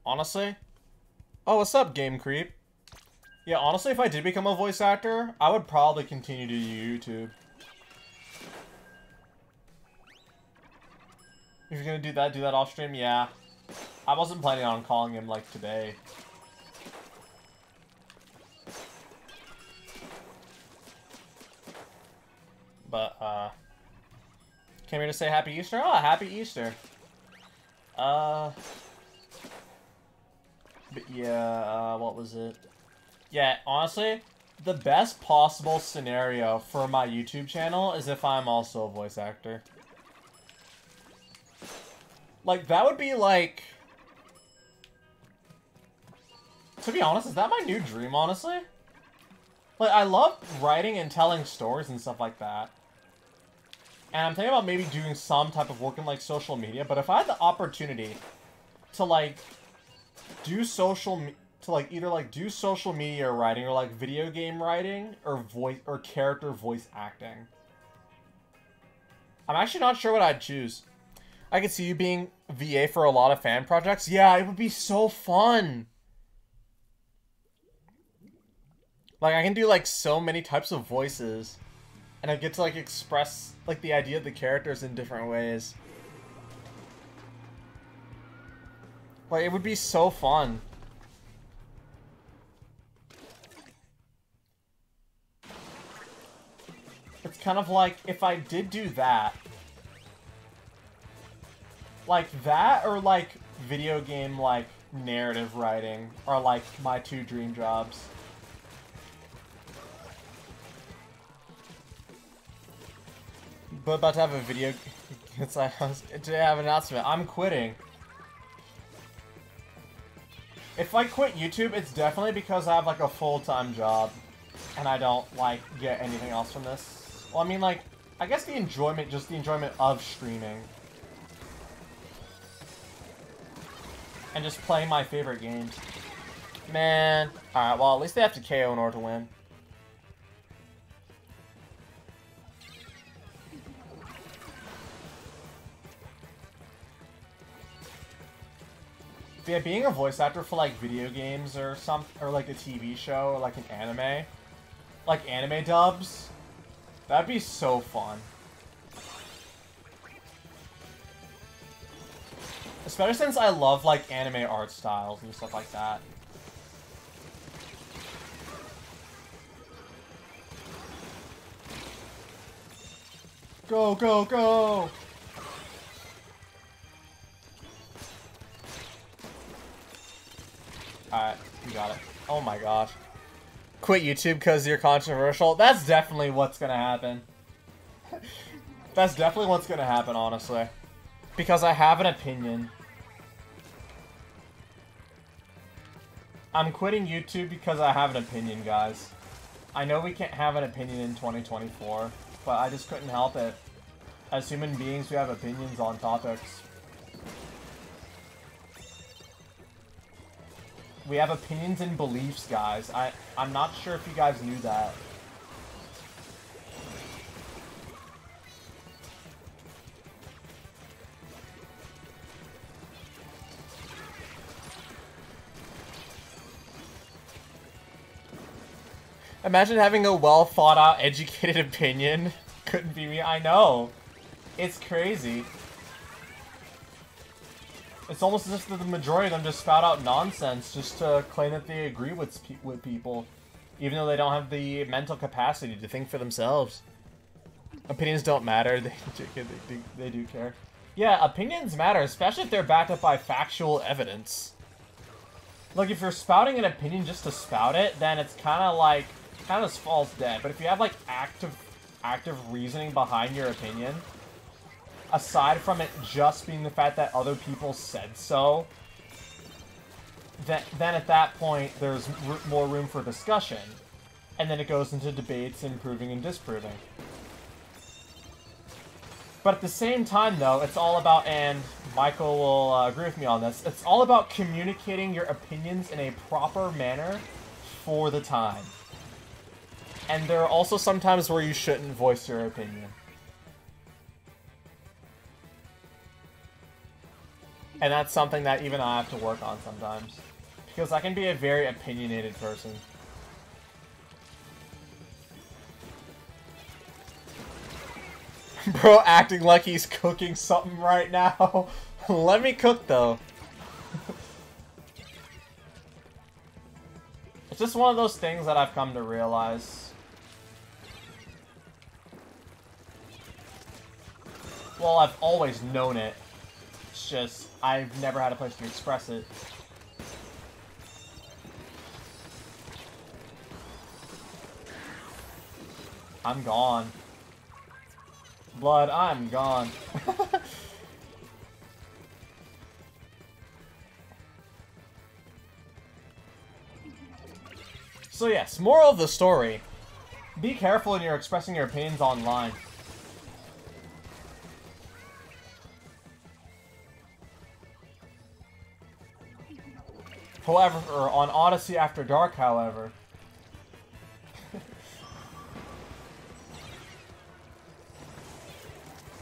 Honestly? Oh, what's up, Game Creep? Yeah, honestly, if I did become a voice actor, I would probably continue to YouTube. If you're gonna do that, do that off stream, yeah. I wasn't planning on calling him, like, today. But, uh... Came here to say Happy Easter? Oh, Happy Easter. Uh... But yeah, uh, what was it? Yeah, honestly, the best possible scenario for my YouTube channel is if I'm also a voice actor. Like, that would be like... To be honest, is that my new dream, honestly? Like, I love writing and telling stories and stuff like that. And I'm thinking about maybe doing some type of work in, like, social media. But if I had the opportunity to, like, do social... To, like, either, like, do social media writing or, like, video game writing or voice... Or character voice acting. I'm actually not sure what I'd choose. I could see you being VA for a lot of fan projects. Yeah, it would be so fun. Like, I can do, like, so many types of voices. And I get to, like, express, like, the idea of the characters in different ways. Like, it would be so fun. It's kind of like, if I did do that, Like that or like video game like narrative writing are like my two dream jobs. But about to have a video. It's like today I have an announcement. I'm quitting. If I quit YouTube, it's definitely because I have like a full-time job, and I don't like get anything else from this. Well, I mean, like, I guess the enjoyment, just the enjoyment of streaming. And just playing my favorite games. Man. Alright, well, at least they have to KO in order to win. Yeah, being a voice actor for like video games or some or like a TV show or like an anime, like anime dubs, that'd be so fun. Especially since I love like anime art styles and stuff like that. Go, go, go! Alright, you got it. Oh my gosh. Quit YouTube because you're controversial? That's definitely what's gonna happen. That's definitely what's gonna happen, honestly. Because I have an opinion. I'm quitting YouTube because I have an opinion, guys. I know we can't have an opinion in 2024, but I just couldn't help it. As human beings, we have opinions on topics. We have opinions and beliefs, guys. I, I'm not sure if you guys knew that. Imagine having a well thought out, educated opinion. Couldn't be me. I know. It's crazy. It's almost as if the majority of them just spout out nonsense just to claim that they agree with with people, even though they don't have the mental capacity to think for themselves. Opinions don't matter. They they, they, do care. Yeah, opinions matter, especially if they're backed up by factual evidence. Look, if you're spouting an opinion just to spout it, then it's kind of like, kind of falls dead. But if you have like active, active reasoning behind your opinion, aside from it just being the fact that other people said so, then, then at that point, there's more room for discussion. And then it goes into debates and proving and disproving. But at the same time, though, it's all about, and Michael will uh, agree with me on this, it's all about communicating your opinions in a proper manner for the time. And there are also some times where you shouldn't voice your opinion. And that's something that even I have to work on sometimes. Because I can be a very opinionated person. Bro acting like he's cooking something right now. Let me cook though. it's just one of those things that I've come to realize. Well, I've always known it. It's just, I've never had a place to express it. I'm gone. Blood, I'm gone. so yes, moral of the story. Be careful when you're expressing your opinions online. However, on Odyssey After Dark, however...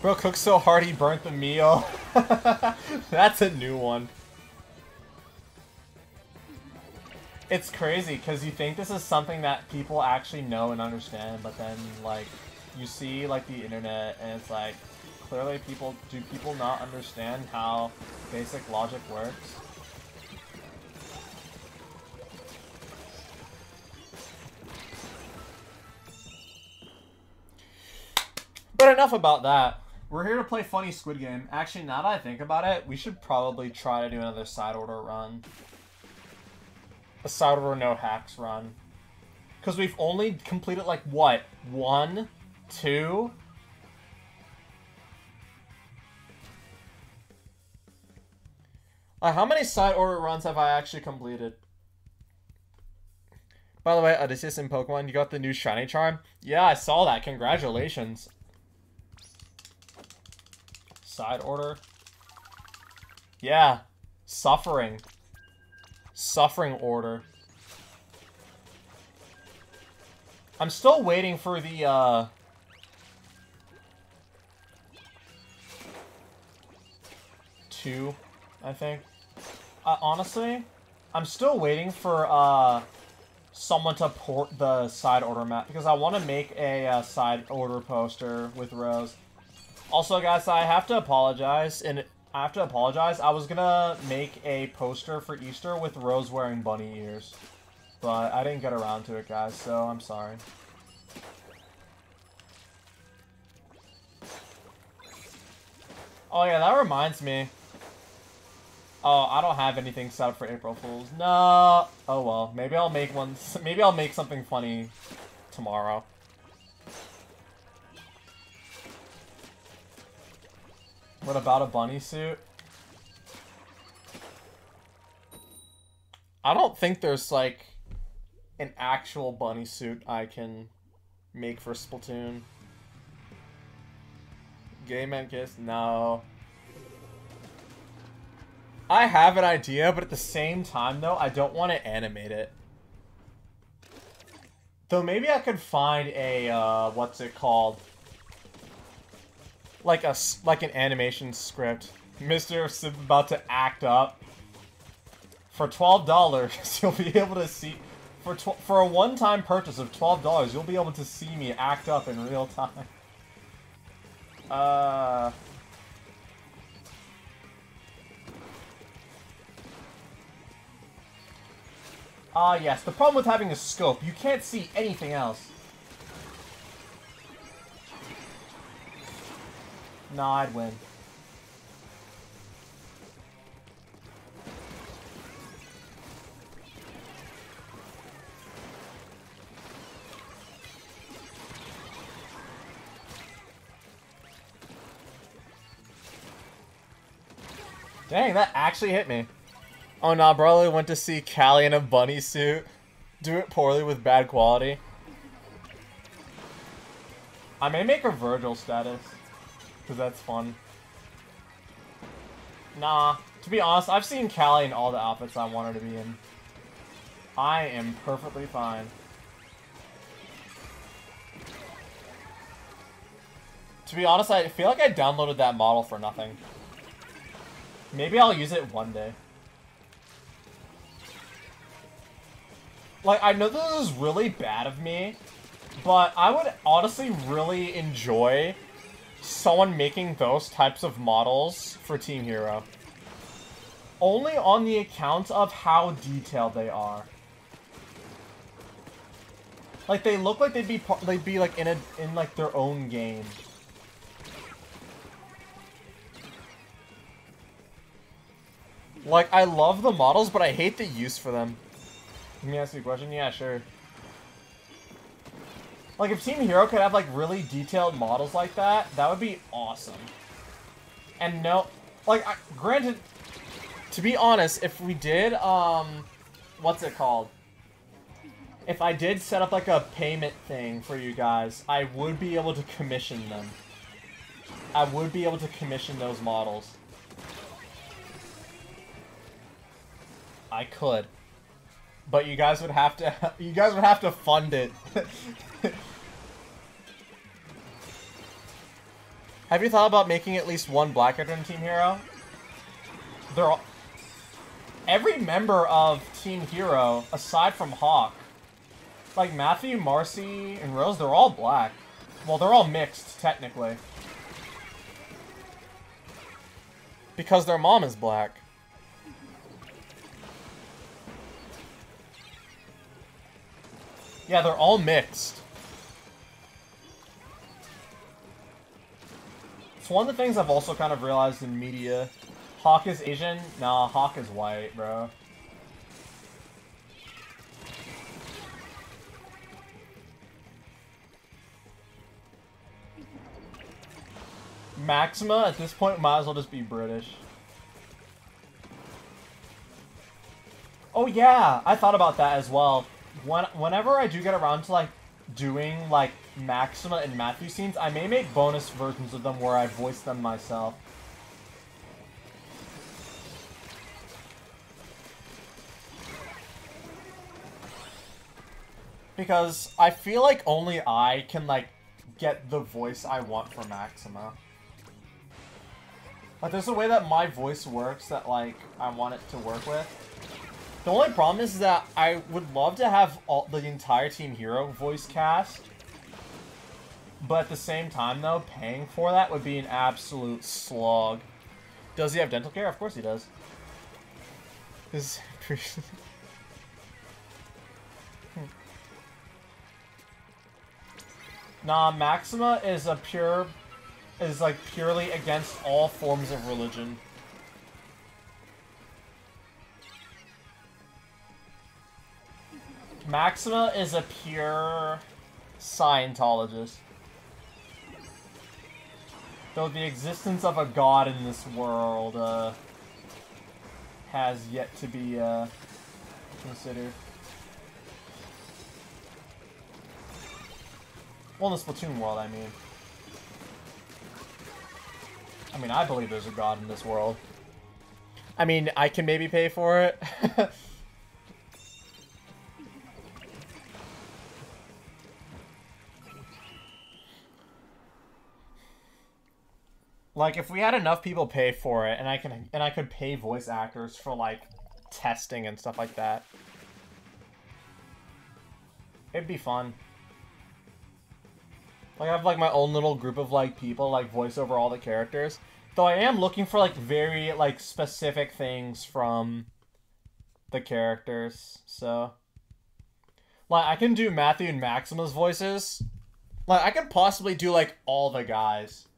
Bro cooked so hard he burnt the meal. That's a new one. It's crazy, because you think this is something that people actually know and understand, but then, like, you see, like, the internet, and it's like, clearly people, do people not understand how basic logic works? But enough about that. We're here to play funny Squid Game. Actually, now that I think about it, we should probably try to do another side order run. A side order no hacks run. Because we've only completed, like, what? One? Two? Uh, how many side order runs have I actually completed? By the way, Odysseus in Pokemon, you got the new shiny charm? Yeah, I saw that. Congratulations. Side order. Yeah. Suffering. Suffering order. I'm still waiting for the, uh... Two, I think uh, honestly, I'm still waiting for uh, someone to port the side order map because I want to make a uh, side order poster with Rose. Also, guys, I have to apologize, and I have to apologize. I was gonna make a poster for Easter with Rose wearing bunny ears, but I didn't get around to it, guys. So I'm sorry. Oh yeah, that reminds me. Oh, I don't have anything set up for April Fools. No. Oh well, maybe I'll make one. Maybe I'll make something funny tomorrow. What about a bunny suit? I don't think there's like an actual bunny suit I can make for Splatoon. Gay man kiss? No. I have an idea, but at the same time, though, I don't want to animate it. Though maybe I could find a, uh, what's it called? Like a, like an animation script. Mr. Sip about to act up. For $12, you'll be able to see... For, for a one-time purchase of $12, you'll be able to see me act up in real time. Uh... Ah, yes. The problem with having a scope, you can't see anything else. Nah, I'd win. Dang, that actually hit me. Oh nah, brother went to see Callie in a bunny suit. Do it poorly with bad quality. I may make a Virgil status. Because that's fun. Nah, to be honest, I've seen Callie in all the outfits I wanted to be in. I am perfectly fine. To be honest, I feel like I downloaded that model for nothing. Maybe I'll use it one day. Like, I know this is really bad of me, but I would honestly really enjoy someone making those types of models for Team Hero. Only on the account of how detailed they are. Like they look like they'd be they'd be like in a in like their own game. Like I love the models, but I hate the use for them. Let me ask you a question? Yeah, sure. Like, if Team Hero could have, like, really detailed models like that, that would be awesome. And no... Like, I, granted, to be honest, if we did, um... What's it called? If I did set up, like, a payment thing for you guys, I would be able to commission them. I would be able to commission those models. I could. But you guys would have to you guys would have to fund it. have you thought about making at least one Black Veteran Team Hero? They're all every member of Team Hero, aside from Hawk, like Matthew, Marcy, and Rose, they're all black. Well, they're all mixed, technically. Because their mom is black. Yeah, they're all mixed. It's one of the things I've also kind of realized in media. Hawk is Asian? Nah, Hawk is white, bro. Maxima, at this point, might as well just be British. Oh yeah, I thought about that as well. When, whenever I do get around to, like, doing, like, Maxima and Matthew scenes, I may make bonus versions of them where I voice them myself. Because I feel like only I can, like, get the voice I want for Maxima. Like, there's a way that my voice works that, like, I want it to work with. The only problem is that I would love to have all, the entire Team Hero voice cast. But at the same time, though, paying for that would be an absolute slog. Does he have dental care? Of course he does. This Nah, Maxima is a pure is like purely against all forms of religion. Maxima is a pure Scientologist. Though the existence of a god in this world uh, has yet to be uh, considered. Well, in the Splatoon world, I mean. I mean, I believe there's a god in this world. I mean, I can maybe pay for it. like if we had enough people pay for it and I can and I could pay voice actors for like testing and stuff like that. It'd be fun. Like, I have, like, my own little group of, like, people, like, voice over all the characters. Though I am looking for, like, very, like, specific things from the characters, so... Like, I can do Matthew and Maxima's voices. Like, I could possibly do, like, all the guys.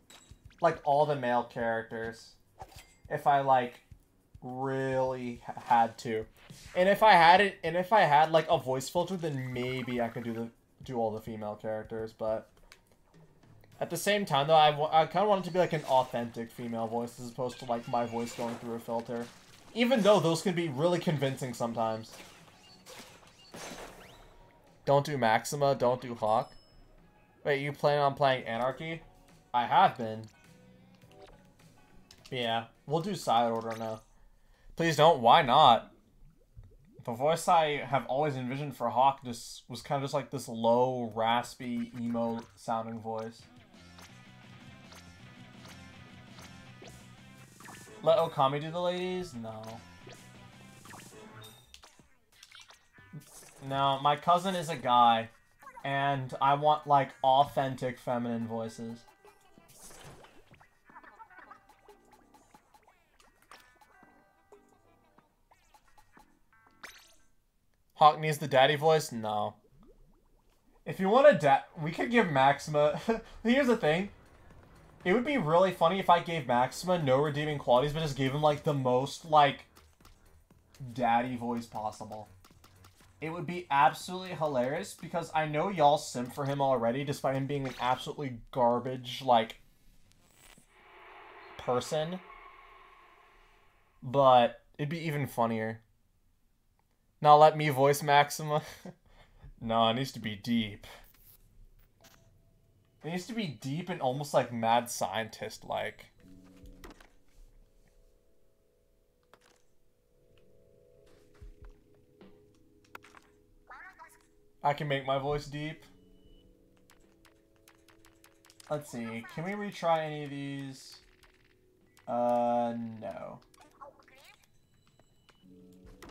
Like, all the male characters. If I, like, really had to. And if I had it, and if I had, like, a voice filter, then maybe I could do the do all the female characters, but... At the same time, though, I, I kind of want it to be like an authentic female voice as opposed to like my voice going through a filter. Even though those can be really convincing sometimes. Don't do Maxima, don't do Hawk. Wait, you plan on playing Anarchy? I have been. Yeah, we'll do side order now. Please don't, why not? The voice I have always envisioned for Hawk just was kind of just like this low, raspy, emo sounding voice. Let Okami do the ladies? No. No, my cousin is a guy, and I want, like, authentic feminine voices. Hawk needs the daddy voice? No. If you want a dad, we could give Maxima... Here's the thing. It would be really funny if I gave Maxima no redeeming qualities, but just gave him, like, the most, like, daddy voice possible. It would be absolutely hilarious, because I know y'all simp for him already, despite him being an absolutely garbage, like, person. But it'd be even funnier. Now let me voice Maxima. no, it needs to be deep. It needs to be deep and almost like mad scientist like. I can make my voice deep. Let's see. Can we retry any of these? Uh, no.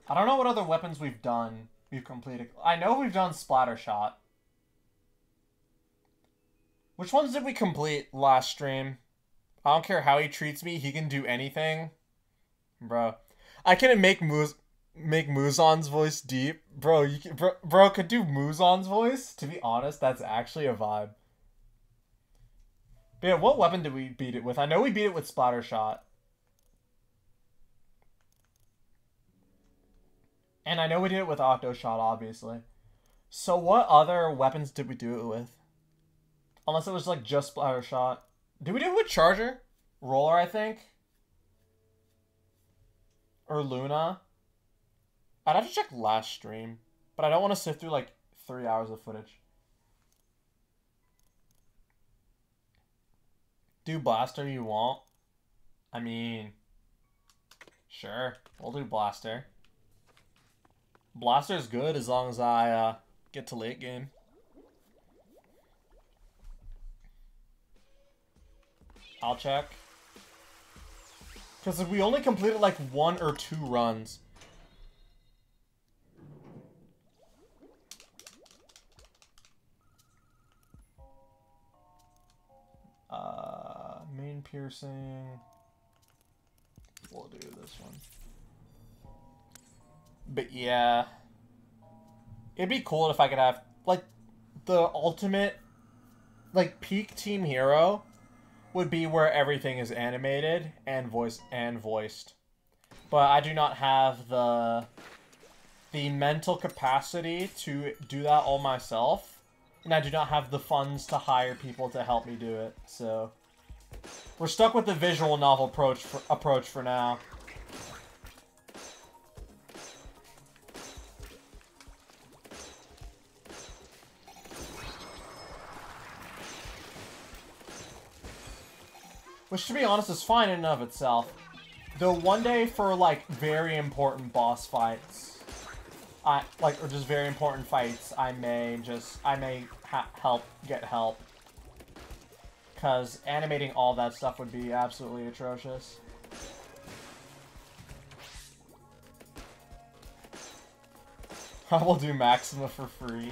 I don't know what other weapons we've done. We've completed. I know we've done Splattershot. Which ones did we complete last stream? I don't care how he treats me, he can do anything. Bro. I can make Muz make Muzan's voice deep. Bro, you can, bro, bro could do Muzan's voice. To be honest, that's actually a vibe. But yeah, what weapon did we beat it with? I know we beat it with Splattershot. And I know we did it with Octo Shot, obviously. So what other weapons did we do it with? Unless it was like just Splattershot. Did we do it with Charger? Roller, I think? Or Luna? I'd have to check last stream. But I don't want to sift through like three hours of footage. Do Blaster you want? I mean... Sure, we'll do Blaster. Blaster's good as long as I uh, get to late game. I'll check. Because we only completed like one or two runs. Uh, main piercing. We'll do this one. But yeah. It'd be cool if I could have, like, the ultimate, like, peak team hero would be where everything is animated and voiced and voiced. But I do not have the the mental capacity to do that all myself. And I do not have the funds to hire people to help me do it. So we're stuck with the visual novel approach for, approach for now. Which, to be honest, is fine in and of itself. Though one day for, like, very important boss fights, I, like, or just very important fights, I may just, I may help, get help. Because animating all that stuff would be absolutely atrocious. I will do Maxima for free.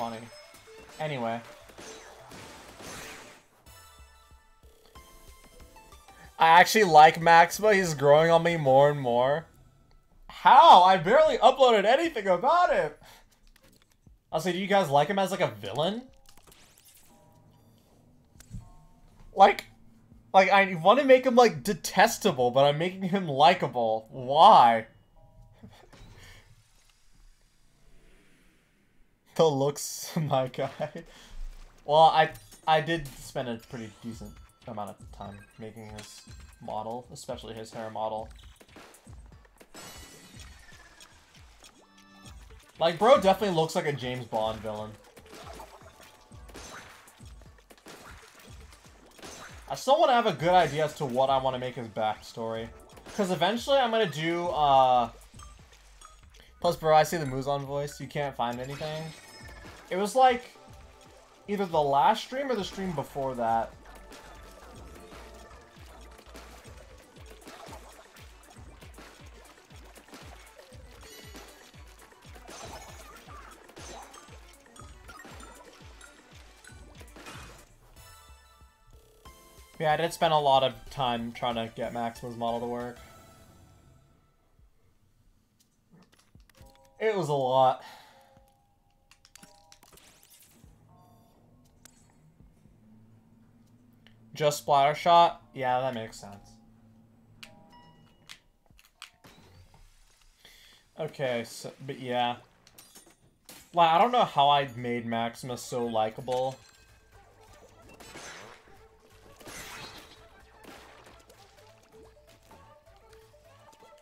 Funny. Anyway. I actually like Maxima. He's growing on me more and more. How? I barely uploaded anything about him. I'll say, do you guys like him as like a villain? Like, like I want to make him like detestable, but I'm making him likable. Why? The looks, my guy. Well, I I did spend a pretty decent amount of time making his model, especially his hair model. Like, bro definitely looks like a James Bond villain. I still want to have a good idea as to what I want to make his backstory. Because eventually I'm going to do, uh... Plus, bro, I see the Muzan voice. You can't find anything. It was like either the last stream or the stream before that. Yeah, I did spend a lot of time trying to get Maxima's model to work. It was a lot. Just splatter shot? Yeah, that makes sense. Okay, so, but yeah. Like, I don't know how I made Maxima so likable.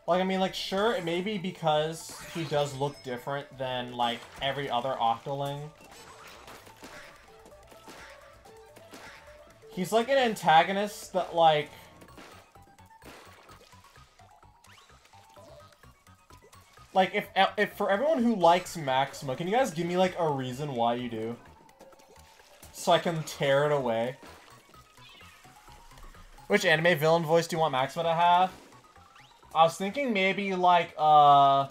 Like, I mean, like, sure, it may be because he does look different than, like, every other Octoling. He's like an antagonist that, like... Like, if, if for everyone who likes Maxima, can you guys give me, like, a reason why you do? So I can tear it away. Which anime villain voice do you want Maxima to have? I was thinking maybe, like, uh...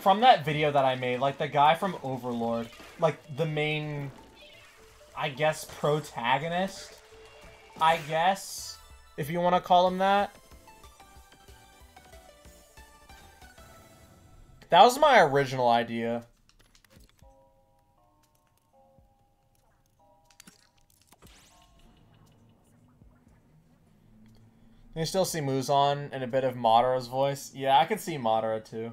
From that video that I made, like, the guy from Overlord. Like, the main... I guess, protagonist? I guess? If you want to call him that. That was my original idea. Can you still see Muzan and a bit of Madara's voice? Yeah, I can see Madara too.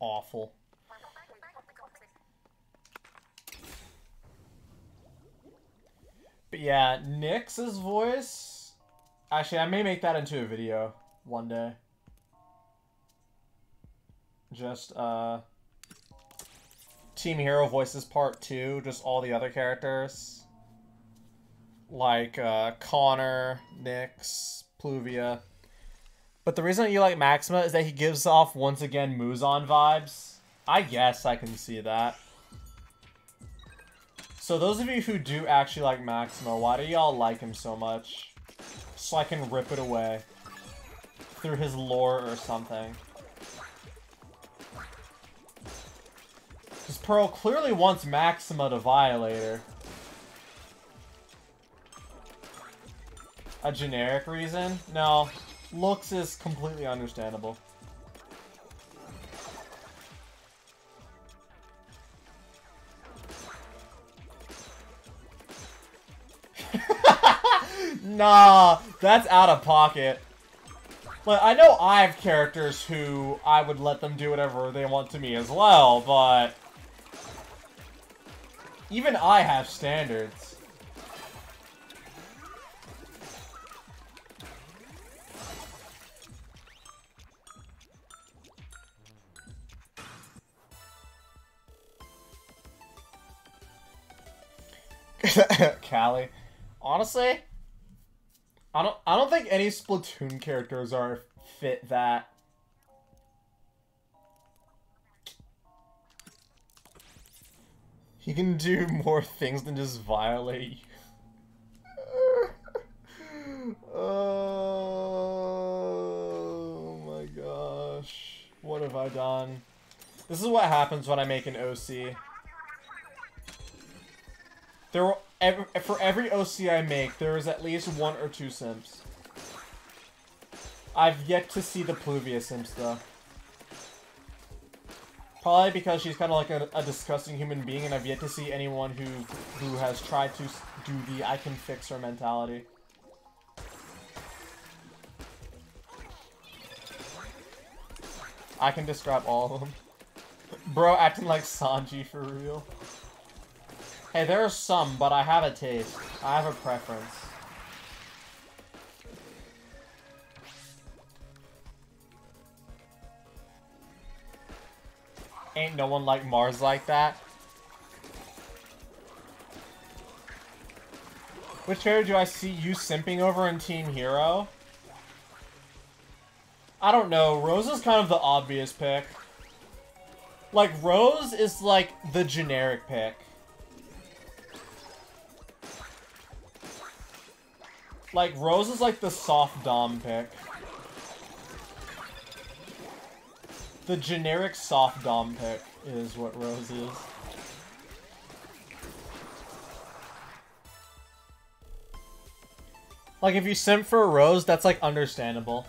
Awful. But yeah, Nyx's voice... Actually, I may make that into a video one day. Just, uh... Team Hero voices part 2, just all the other characters. Like, uh, Connor, Nyx, Pluvia. But the reason you like Maxima is that he gives off, once again, Muzan vibes. I guess I can see that. So those of you who do actually like Maxima, why do y'all like him so much? So I can rip it away. Through his lore or something. Because Pearl clearly wants Maxima to violate her. A generic reason? No. Looks is completely understandable. nah, that's out of pocket. But I know I have characters who I would let them do whatever they want to me as well, but... Even I have standards. Callie. Honestly, I don't I don't think any Splatoon characters are fit that. He can do more things than just violate oh my gosh. What have I done? This is what happens when I make an OC. There will, every, for every OC I make, there is at least one or two simps. I've yet to see the Pluvia simps, though. Probably because she's kind of like a, a, disgusting human being, and I've yet to see anyone who who has tried to do the I can fix her mentality. I can describe all of them. Bro acting like Sanji for real. Hey, there are some, but I have a taste. I have a preference. Ain't no one like Mars like that. Which character do I see you simping over in Team Hero? I don't know. Rose is kind of the obvious pick. Like, Rose is like the generic pick. Like, Rose is like the soft Dom pick. The generic soft Dom pick is what Rose is. Like, if you simp for a Rose, that's, like, understandable.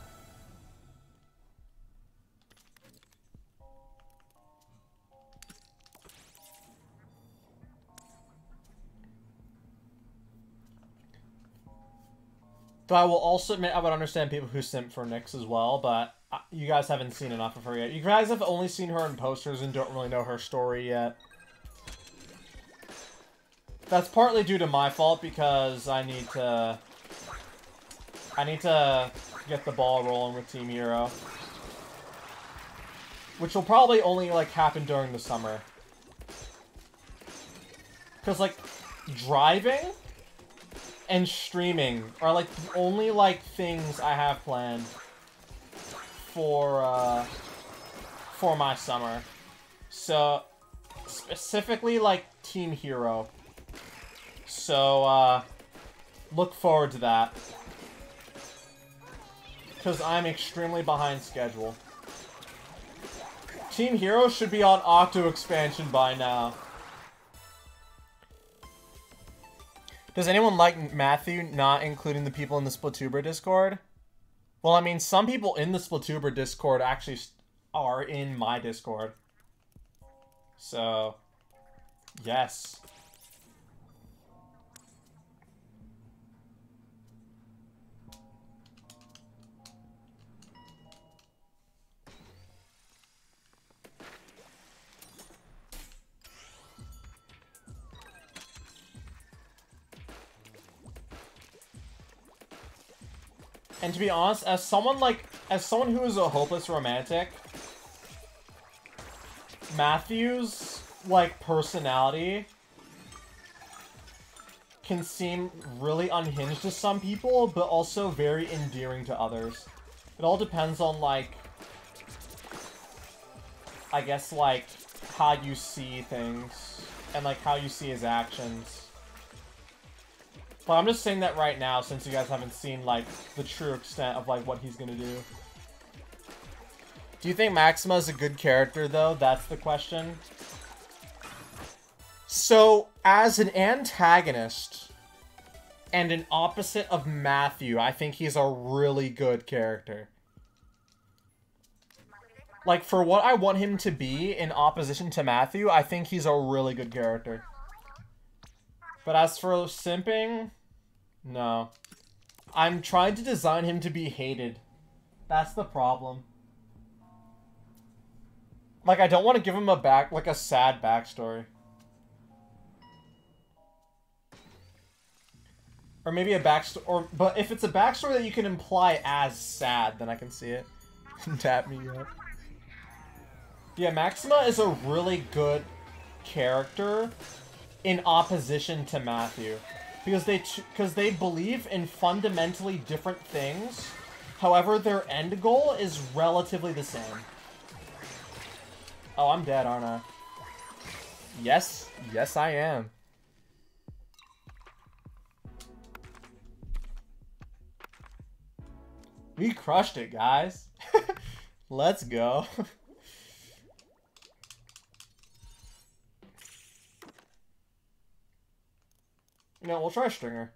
Though I will also admit I would understand people who simp for Nyx as well, but you guys haven't seen enough of her yet. You guys have only seen her in posters and don't really know her story yet. That's partly due to my fault because I need to... I need to get the ball rolling with Team Hero. Which will probably only, like, happen during the summer. Because, like, driving and streaming are, like, the only, like, things I have planned for, uh, for my summer. So, specifically, like, Team Hero. So, uh, look forward to that. Because I'm extremely behind schedule. Team Hero should be on Octo expansion by now. Does anyone like Matthew not including the people in the Splatuber Discord? Well, I mean, some people in the Splatuber Discord actually are in my Discord. So, yes. And to be honest, as someone like, as someone who is a hopeless romantic, Matthew's, like, personality can seem really unhinged to some people, but also very endearing to others. It all depends on, like, I guess, like, how you see things, and, like, how you see his actions. But I'm just saying that right now, since you guys haven't seen, like, the true extent of, like, what he's gonna do. Do you think Maxima is a good character, though? That's the question. So, as an antagonist and an opposite of Matthew, I think he's a really good character. Like, for what I want him to be in opposition to Matthew, I think he's a really good character. But as for simping, no. I'm trying to design him to be hated. That's the problem. Like, I don't want to give him a back, like a sad backstory. Or maybe a backstory, or, but if it's a backstory that you can imply as sad, then I can see it. Tap me up. Yeah, Maxima is a really good character in opposition to Matthew because they because they believe in fundamentally different things. However, their end goal is relatively the same. Oh, I'm dead, aren't I? Yes, yes I am. We crushed it, guys. Let's go. No, we'll try Stringer.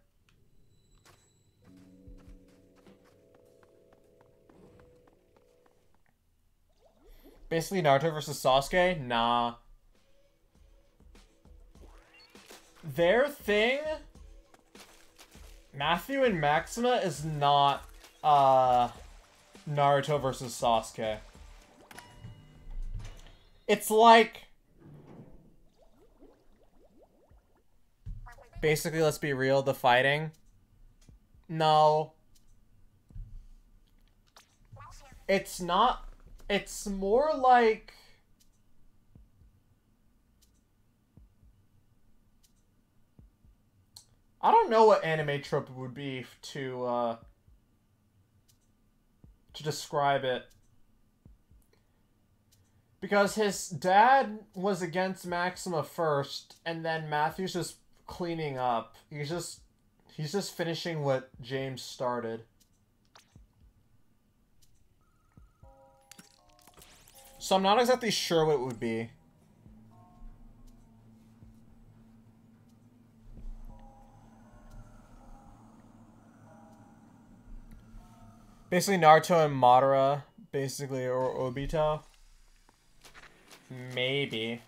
Basically Naruto versus Sasuke? Nah. Their thing... Matthew and Maxima is not, uh... Naruto versus Sasuke. It's like... basically, let's be real, the fighting. No. It's not... It's more like... I don't know what anime trope would be to, uh... To describe it. Because his dad was against Maxima first, and then Matthew's just cleaning up. He's just he's just finishing what James started. So I'm not exactly sure what it would be. Basically Naruto and Madara, basically, or Obito. Maybe.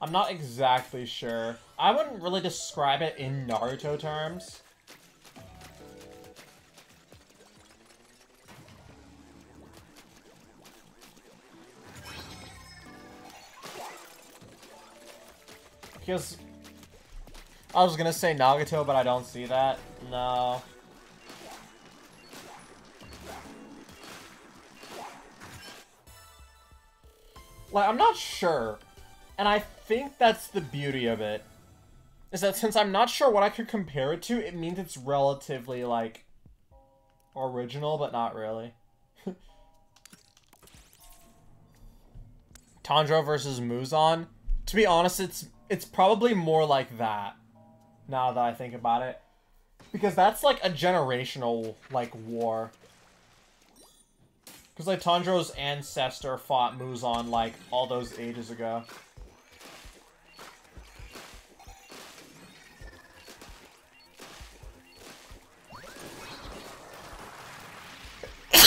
I'm not exactly sure. I wouldn't really describe it in Naruto terms. Because I was gonna say Nagato, but I don't see that. No. Like, I'm not sure. And I think that's the beauty of it. Is that since I'm not sure what I could compare it to, it means it's relatively, like, original, but not really. Tanjiro versus Muzan. To be honest, it's it's probably more like that. Now that I think about it, because that's like a generational like war. Because like Tanjiro's ancestor fought Muzan like all those ages ago.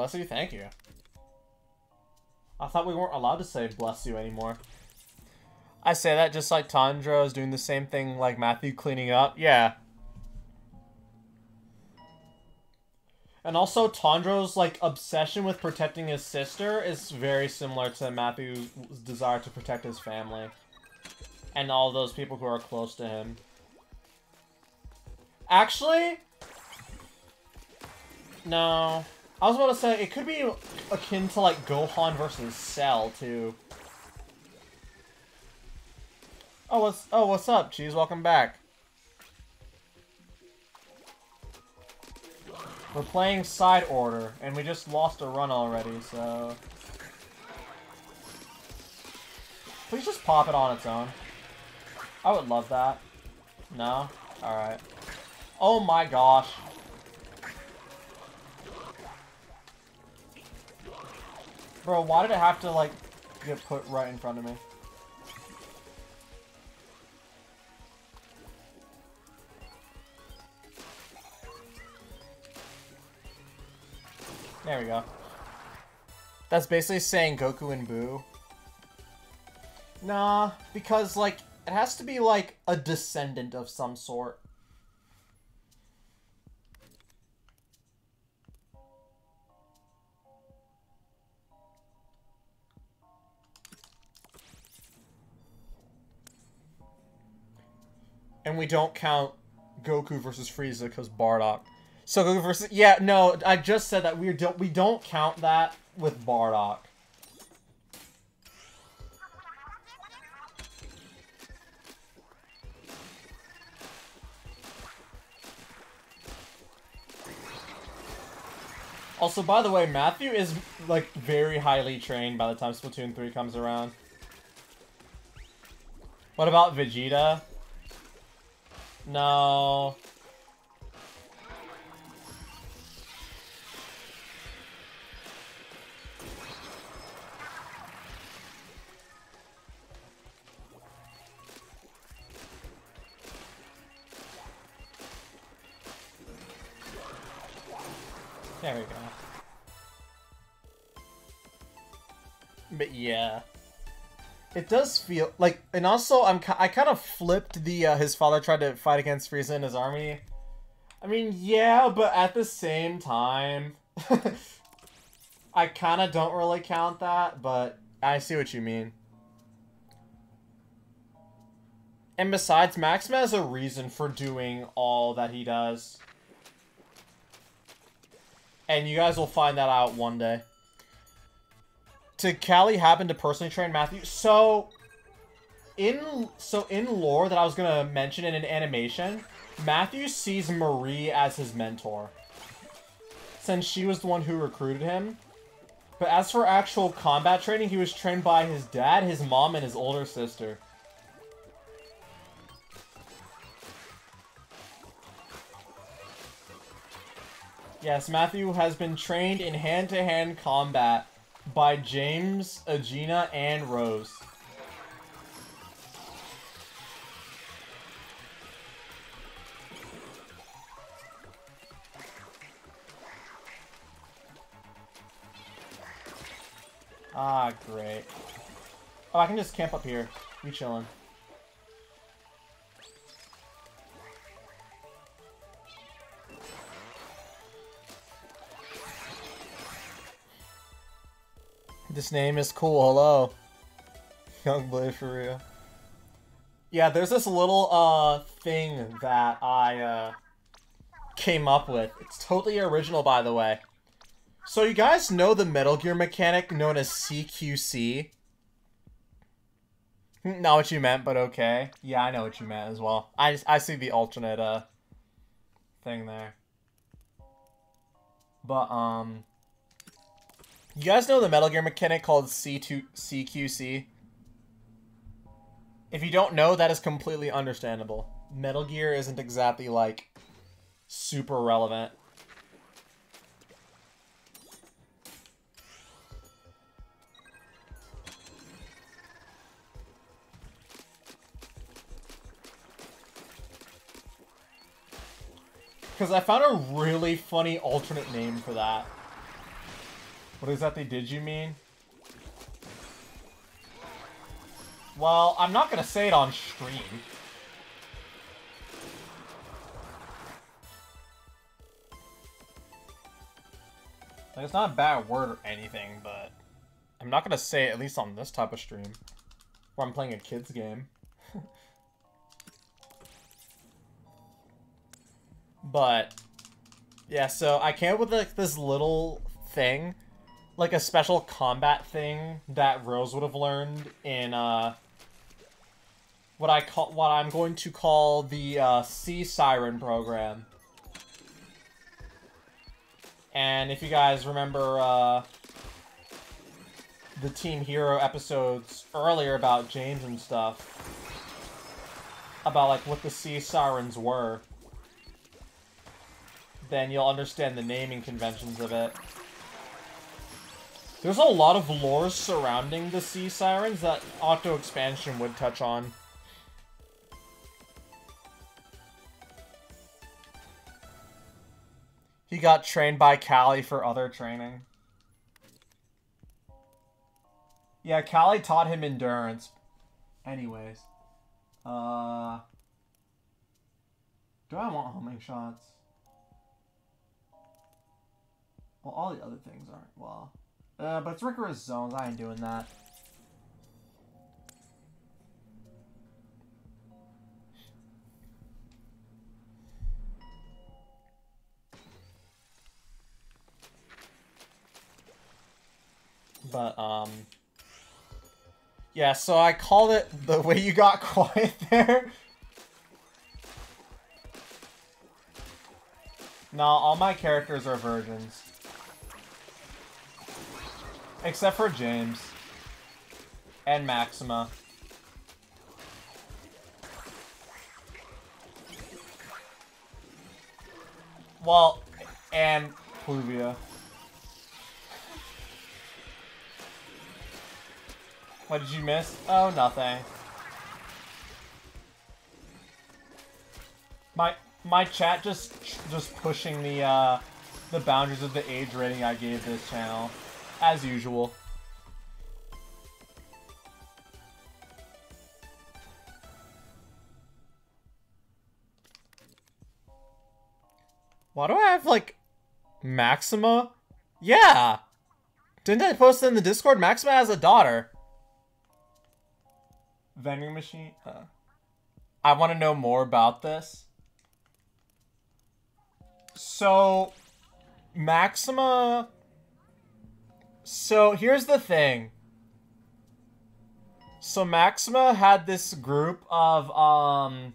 Bless you, thank you. I thought we weren't allowed to say bless you anymore. I say that just like Tanjiro is doing the same thing like Matthew cleaning up. Yeah. And also Tanjiro's like obsession with protecting his sister is very similar to Matthew's desire to protect his family. And all those people who are close to him. Actually, no. I was about to say, it could be akin to, like, Gohan versus Cell, too. Oh, what's, oh, what's up, Cheese? Welcome back. We're playing side order, and we just lost a run already, so... Please just pop it on its own. I would love that. No? Alright. Oh my gosh. Bro, why did it have to, like, get put right in front of me? There we go. That's basically saying Goku and Boo. Nah, because, like, it has to be, like, a descendant of some sort. We don't count Goku versus Frieza because Bardock. So Goku versus yeah, no, I just said that we don't we don't count that with Bardock. Also, by the way, Matthew is, like, very highly trained by the time Splatoon 3 comes around. What about Vegeta? No. Does feel like, and also I'm I kind of flipped the uh, his father tried to fight against Frieza and his army. I mean, yeah, but at the same time, I kind of don't really count that, but I see what you mean. And besides, Maxima has a reason for doing all that he does. And you guys will find that out one day did Callie happen to personally train Matthew? So, in so in lore that I was gonna mention in an animation, Matthew sees Marie as his mentor, since she was the one who recruited him. But as for actual combat training, he was trained by his dad, his mom, and his older sister. Yes, Matthew has been trained in hand-to-hand -hand combat by James, Agena, and Rose. Ah, great. Oh, I can just camp up here. You chillin'. This name is cool. Hello. Young Blade for real. Yeah, there's this little uh thing that I uh came up with. It's totally original by the way. So you guys know the Metal Gear mechanic known as CQC? Not what you meant, but okay. Yeah, I know what you meant as well. I I see the alternate uh thing there. But um you guys know the Metal Gear mechanic called C2 CQC? If you don't know, that is completely understandable. Metal Gear isn't exactly like super relevant. Because I found a really funny alternate name for that. What exactly did you mean? Well, I'm not gonna say it on stream. Like, it's not a bad word or anything, but I'm not gonna say it, at least on this type of stream. Where I'm playing a kid's game. but, yeah, so I came up with like this little thing like a special combat thing that Rose would have learned in uh what I call what I'm going to call the uh, Sea Siren program. And if you guys remember uh, the Team Hero episodes earlier about James and stuff, about like what the Sea Sirens were, then you'll understand the naming conventions of it. There's a lot of lore surrounding the Sea Sirens that Octo Expansion would touch on. He got trained by Callie for other training. Yeah, Callie taught him endurance. Anyways. Uh... Do I want homing shots? Well, all the other things aren't. Well... Uh, but it's rigorous zones. I ain't doing that. But, um... Yeah, so I called it the way you got quiet there. No, all my characters are virgins. Except for James. And Maxima. Well, and Pluvia. What did you miss? Oh, nothing. My my chat just just pushing the uh the boundaries of the age rating I gave this channel as usual. Why do I have, like, Maxima? Yeah! Didn't I post it in the Discord? Maxima has a daughter. Vending machine? Uh, I want to know more about this. So, Maxima so here's the thing. So Maxima had this group of um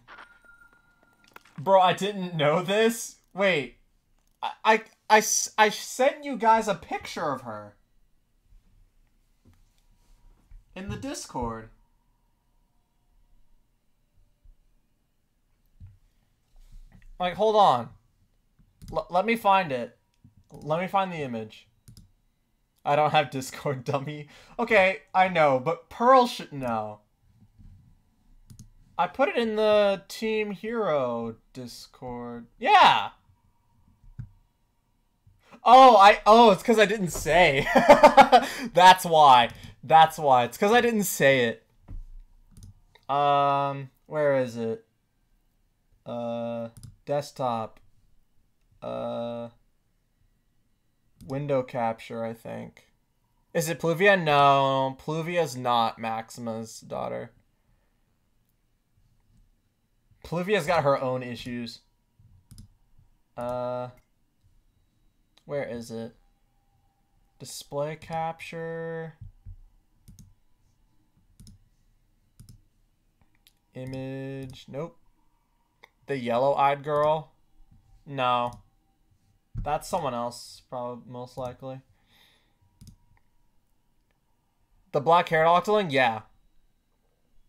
Bro, I didn't know this. Wait. I I I, I sent you guys a picture of her in the Discord. Like, hold on. L let me find it. Let me find the image. I don't have Discord, dummy. Okay, I know, but Pearl should know. I put it in the Team Hero Discord. Yeah! Oh, I oh, it's because I didn't say. That's why. That's why. It's because I didn't say it. Um, where is it? Uh, desktop. Uh window capture, I think. Is it Pluvia? No, Pluvia's not Maxima's daughter. Pluvia's got her own issues. Uh, where is it? Display capture. Image. Nope. The yellow-eyed girl. No. That's someone else, probably most likely. The black haired octoling? Yeah.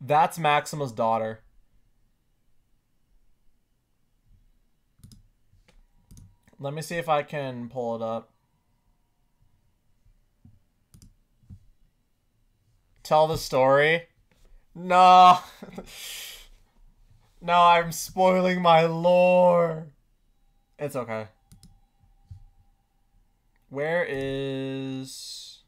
That's Maxima's daughter. Let me see if I can pull it up. Tell the story? No. no, I'm spoiling my lore. It's okay. Where is...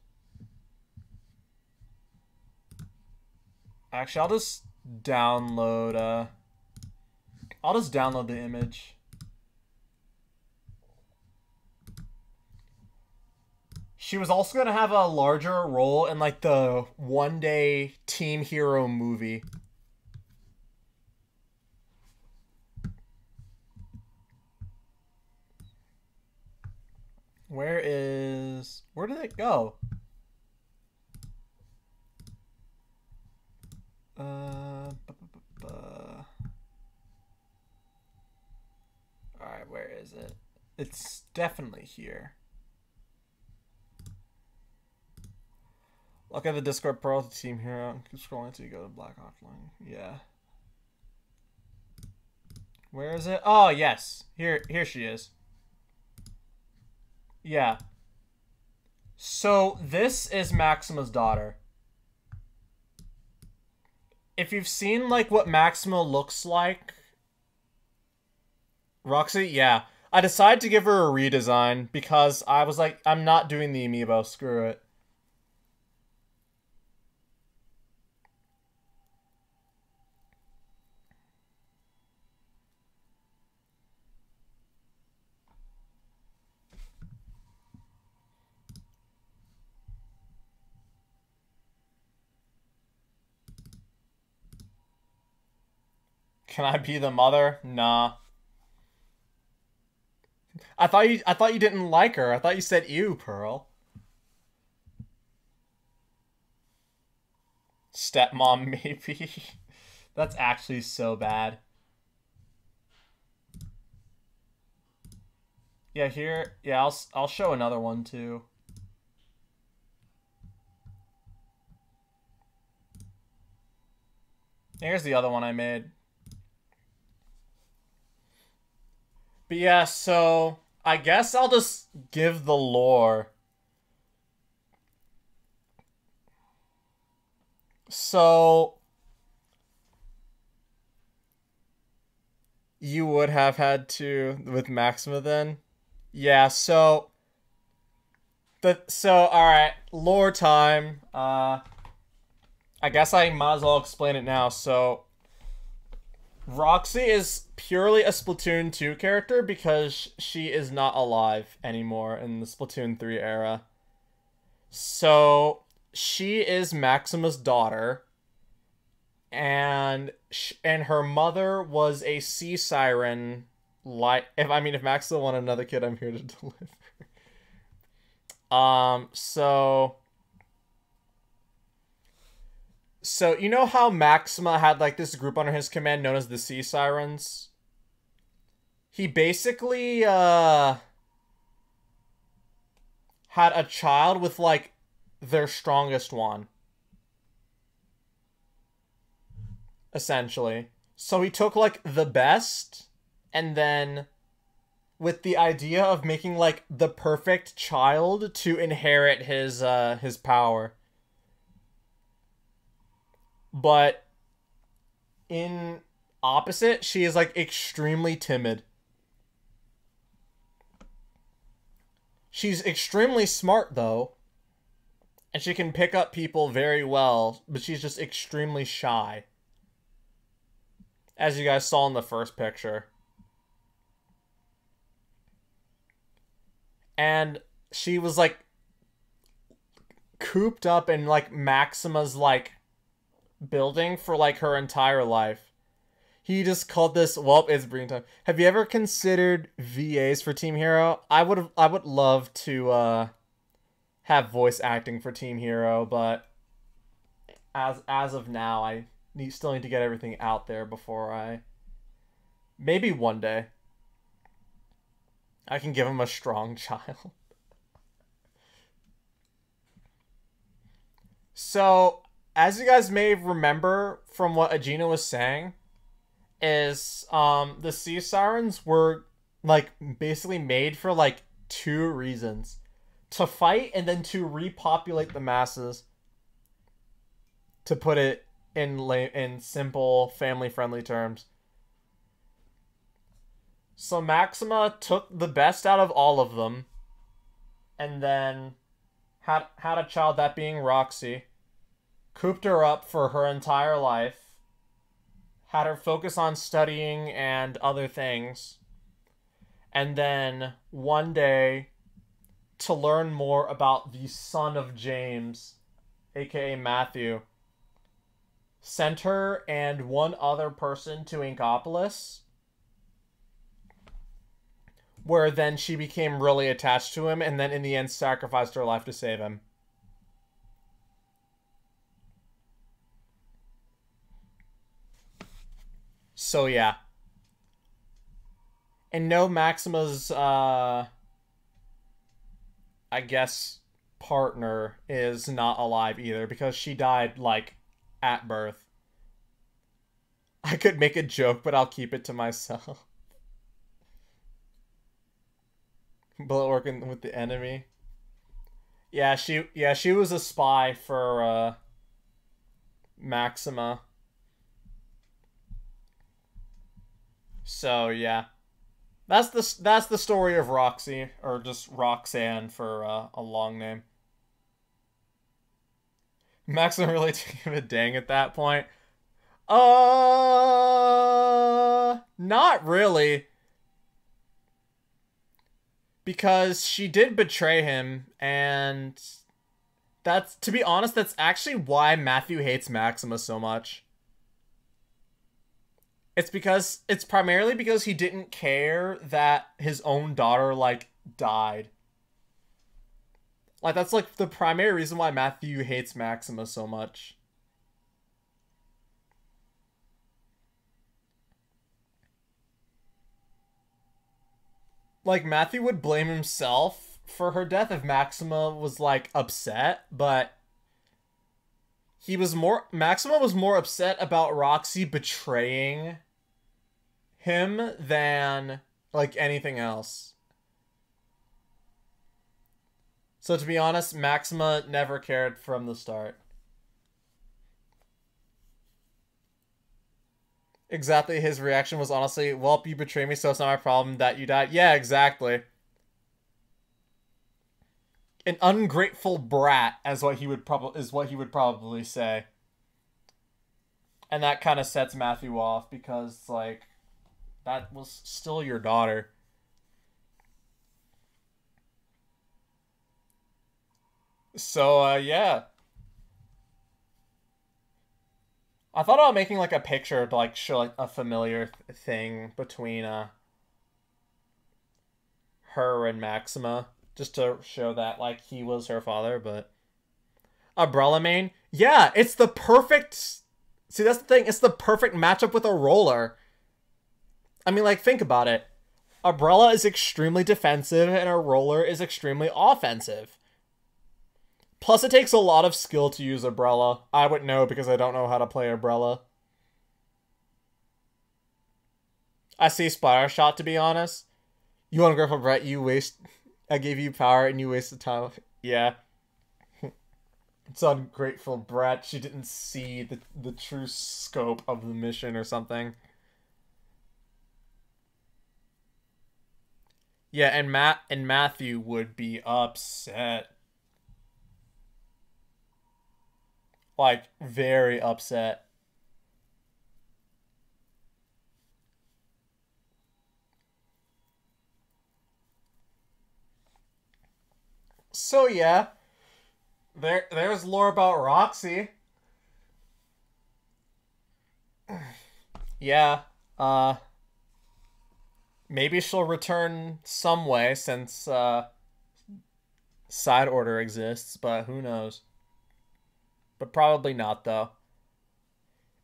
Actually, I'll just download, uh... I'll just download the image. She was also going to have a larger role in, like, the one-day Team Hero movie. Where is... Where did it go? Uh, Alright, where is it? It's definitely here. Look at the Discord Pro team here. Keep scrolling until you go to Black Hawk Line. Yeah. Where is it? Oh, yes. Here, here she is. Yeah. So, this is Maxima's daughter if you've seen like what Maxima looks like, Roxy, yeah. I decided to give her a redesign because I was like, I'm not doing the amiibo, screw it. Can I be the mother? Nah. I thought you I thought you didn't like her. I thought you said ew, Pearl. Stepmom, maybe. That's actually so bad. Yeah, here. Yeah, I'll I'll show another one too. Here's the other one I made. But yeah, so I guess I'll just give the lore. So you would have had to with Maxima then? Yeah, so the so alright, lore time. Uh I guess I might as well explain it now. So Roxy is purely a Splatoon 2 character because she is not alive anymore in the Splatoon 3 era. So she is Maxima's daughter and sh- and her mother was a sea siren like if I mean if Maxima wanted another kid I'm here to deliver. um so so you know how Maxima had like this group under his command known as the Sea Sirens? He basically uh had a child with like their strongest one. Essentially. So he took like the best and then with the idea of making like the perfect child to inherit his uh his power but in opposite, she is like extremely timid. She's extremely smart though. And she can pick up people very well, but she's just extremely shy. As you guys saw in the first picture. And she was like cooped up in like Maxima's like building for like her entire life. He just called this well, it's breeding time. Have you ever considered VAs for Team Hero? I would I would love to uh have voice acting for Team Hero, but as as of now, I need, still need to get everything out there before I maybe one day I can give him a strong child. so, as you guys may remember from what Agena was saying, is um the sea sirens were like basically made for like two reasons. To fight and then to repopulate the masses to put it in la- in simple family friendly terms. So maxima took the best out of all of them and then had had a child that being roxy cooped her up for her entire life had her focus on studying and other things. And then one day, to learn more about the son of James, aka Matthew, sent her and one other person to Inkopolis, where then she became really attached to him and then in the end sacrificed her life to save him. So yeah. And no Maxima's uh I guess partner is not alive either because she died like at birth. I could make a joke, but I'll keep it to myself. Bullet working with the enemy. Yeah, she yeah, she was a spy for uh Maxima. So yeah, that's the that's the story of Roxy, or just Roxanne for uh, a long name. Maxim really took a dang at that point. Uh, not really. Because she did betray him, and that's, to be honest, that's actually why Matthew hates Maxima so much. It's because it's primarily because he didn't care that his own daughter like died. Like that's like the primary reason why Matthew hates Maxima so much. Like Matthew would blame himself for her death if Maxima was like upset, but he was more Maxima was more upset about Roxy betraying him than like anything else. So to be honest, Maxima never cared from the start. Exactly, his reaction was honestly, well, you betrayed me, so it's not my problem that you died. Yeah, exactly. An ungrateful brat, as what he would probably is what he would probably say. And that kind of sets Matthew off because, like, that was still your daughter. So, uh, yeah. I thought about making, like, a picture to, like, show, like, a familiar th thing between, uh, her and Maxima. Just to show that, like, he was her father, but... Umbrella main? Yeah, it's the perfect... See, that's the thing. It's the perfect matchup with a roller. I mean, like, think about it. Umbrella is extremely defensive and a roller is extremely offensive. Plus, it takes a lot of skill to use Umbrella. I wouldn't know because I don't know how to play Umbrella. I see Splattershot, to be honest. You ungrateful Brett, you waste... I gave you power and you wasted time. Yeah. it's ungrateful Brett. She didn't see the, the true scope of the mission or something. Yeah, and Matt and Matthew would be upset. Like very upset. So yeah, There, there's lore about Roxy. yeah. Uh. Maybe she'll return some way since uh, side order exists, but who knows? But probably not though.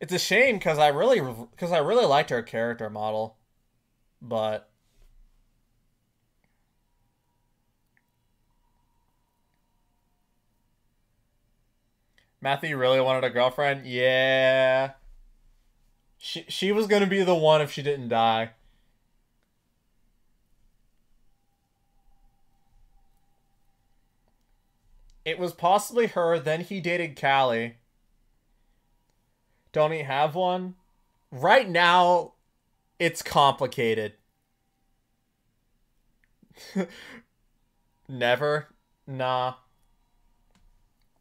It's a shame because I really because I really liked her character model, but Matthew really wanted a girlfriend. Yeah, she she was gonna be the one if she didn't die. It was possibly her, then he dated Callie. Don't he have one? Right now, it's complicated. Never? Nah.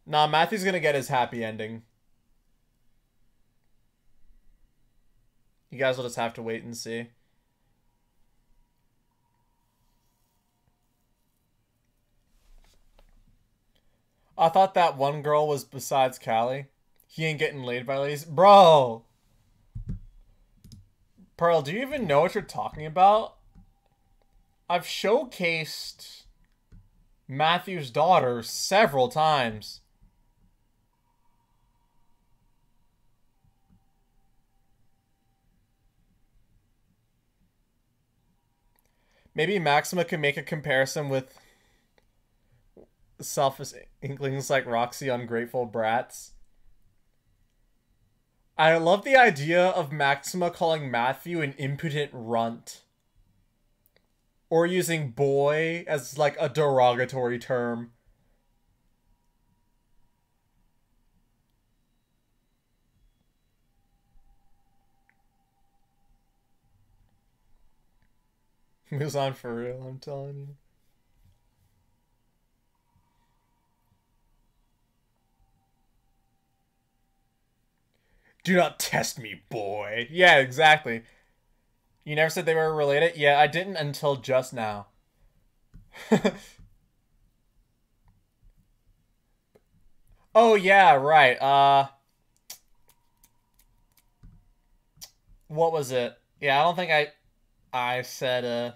Nah, Matthew's gonna get his happy ending. You guys will just have to wait and see. I thought that one girl was besides Callie. He ain't getting laid by ladies. Bro! Pearl, do you even know what you're talking about? I've showcased Matthew's daughter several times. Maybe Maxima can make a comparison with selfish inklings like Roxy ungrateful brats. I love the idea of Maxima calling Matthew an impotent runt. Or using boy as like a derogatory term. Moves on for real, I'm telling you. Do not test me, boy. Yeah, exactly. You never said they were related? Yeah, I didn't until just now. oh, yeah, right. Uh What was it? Yeah, I don't think I I said uh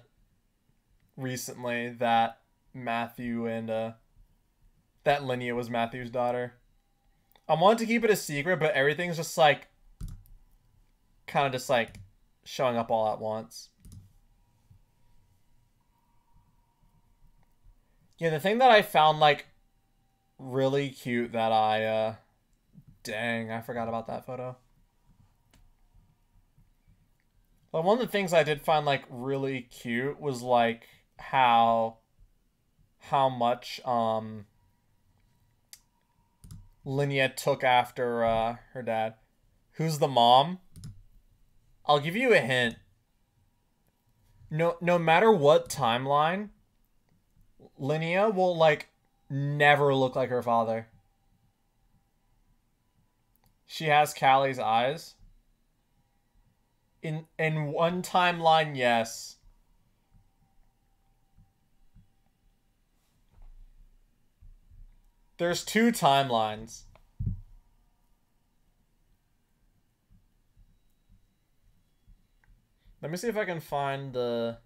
recently that Matthew and uh that Linnea was Matthew's daughter. I wanted to keep it a secret, but everything's just like kind of just like showing up all at once. Yeah, the thing that I found like really cute that I uh dang, I forgot about that photo. But one of the things I did find like really cute was like how how much um Linnea took after uh, her dad. Who's the mom? I'll give you a hint. No, no matter what timeline, Linnea will like never look like her father. She has Callie's eyes. In in one timeline, yes. There's two timelines. Let me see if I can find the...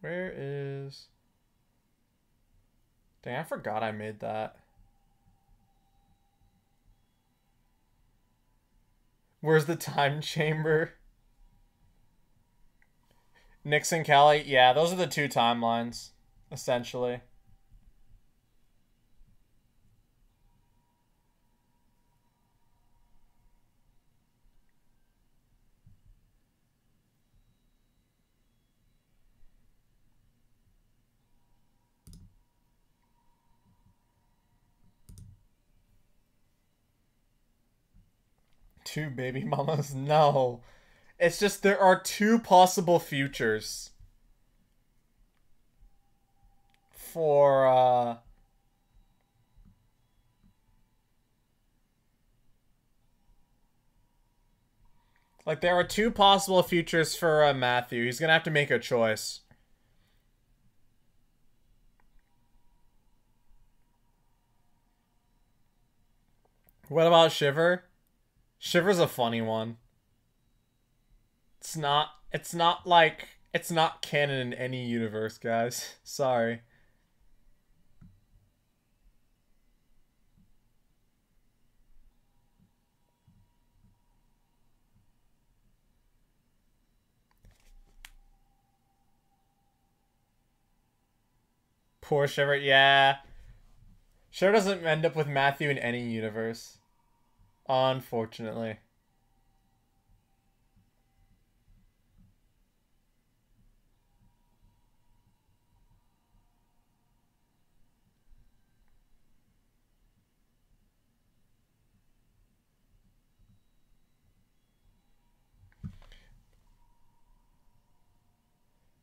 Where is... Dang, I forgot I made that. Where's the time chamber? Nixon, Callie. yeah, those are the two timelines, essentially. Two baby mamas. No. It's just there are two possible futures for uh Like there are two possible futures for uh, Matthew. He's gonna have to make a choice. What about Shiver? Shiver's a funny one. It's not it's not like it's not canon in any universe, guys. Sorry. Poor Shiver. Yeah. Shiver doesn't end up with Matthew in any universe. Unfortunately.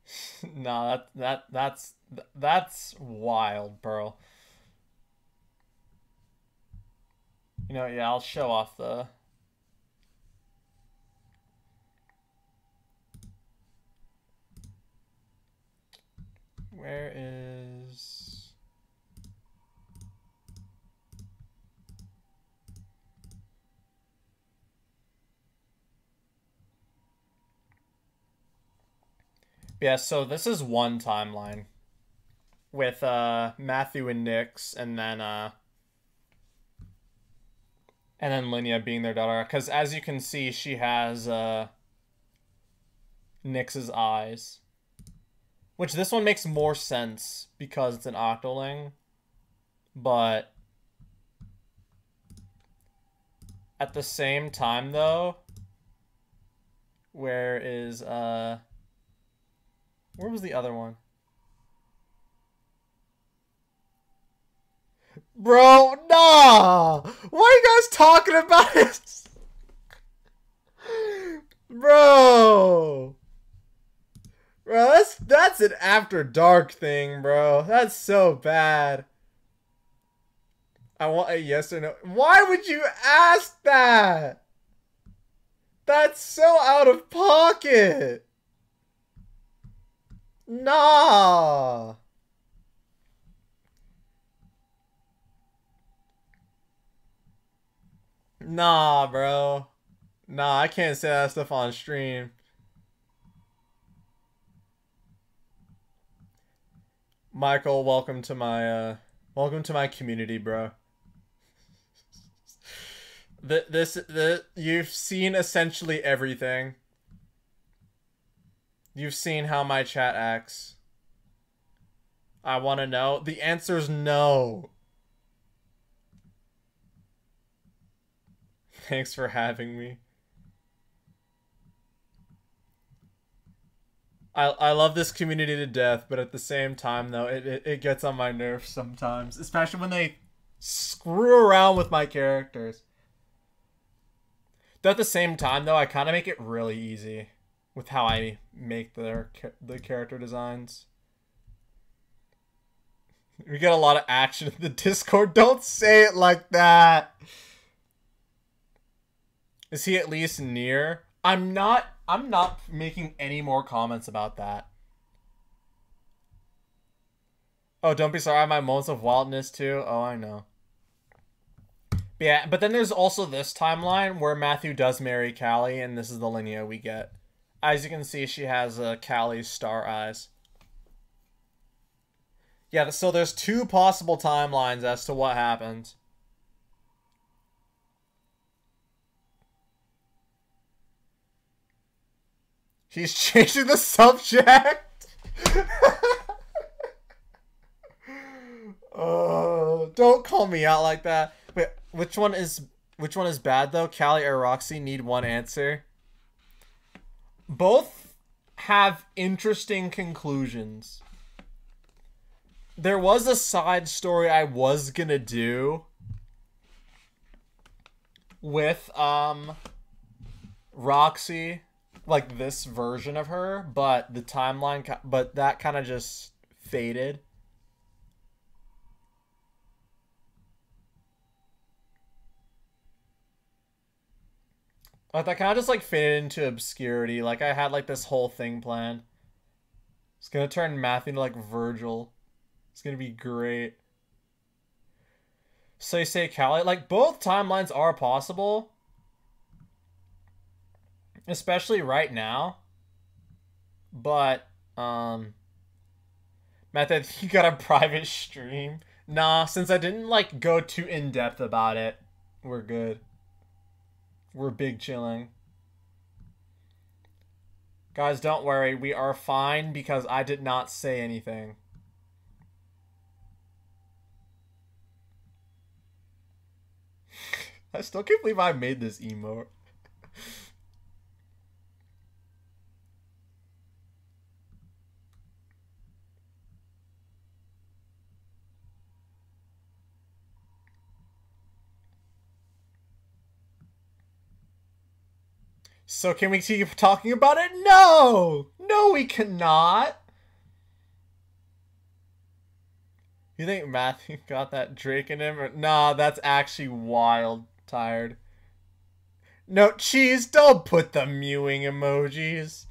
no, that that that's that's wild, Pearl. You know, yeah, I'll show off the Where is Yeah, so this is one timeline with uh Matthew and Nyx and then uh and then Linnea being their daughter cuz as you can see she has uh Nyx's eyes. Which this one makes more sense because it's an octoling. But at the same time though where is uh where was the other one? Bro, nah! Why are you guys talking about this? Bro! Bro, that's that's an after dark thing, bro. That's so bad. I want a yes or no. Why would you ask that? That's so out of pocket. Nah. Nah, bro. Nah, I can't say that stuff on stream. Michael, welcome to my uh welcome to my community, bro. the this the you've seen essentially everything. You've seen how my chat acts. I want to know. The answer is no. Thanks for having me. I, I love this community to death, but at the same time, though, it, it, it gets on my nerves sometimes. Especially when they screw around with my characters. Though at the same time, though, I kind of make it really easy with how I make their the character designs. We get a lot of action in the Discord. Don't say it like that. Is he at least near? I'm not I'm not making any more comments about that. Oh, don't be sorry. My moments of wildness too. Oh, I know. But yeah, but then there's also this timeline where Matthew does marry Callie, and this is the Linnea we get. As you can see, she has uh, Callie's star eyes. Yeah, so there's two possible timelines as to what happened. He's changing the subject. oh, don't call me out like that. Wait, which one is which one is bad though? Callie or Roxy need one answer both have interesting conclusions. There was a side story I was gonna do with um Roxy, like this version of her, but the timeline, but that kind of just faded. But that kind of just like faded into obscurity. Like I had like this whole thing planned. It's gonna turn Matthew into like Virgil. It's gonna be great. So you say Callie, like both timelines are possible. Especially right now. But um Method, you got a private stream? Nah, since I didn't like go too in depth about it, we're good. We're big chilling. Guys, don't worry. We are fine because I did not say anything. I still can't believe I made this emote. So can we keep talking about it? No! No, we cannot! You think Matthew got that Drake in him? Or, nah, that's actually wild tired. No, cheese, don't put the mewing emojis.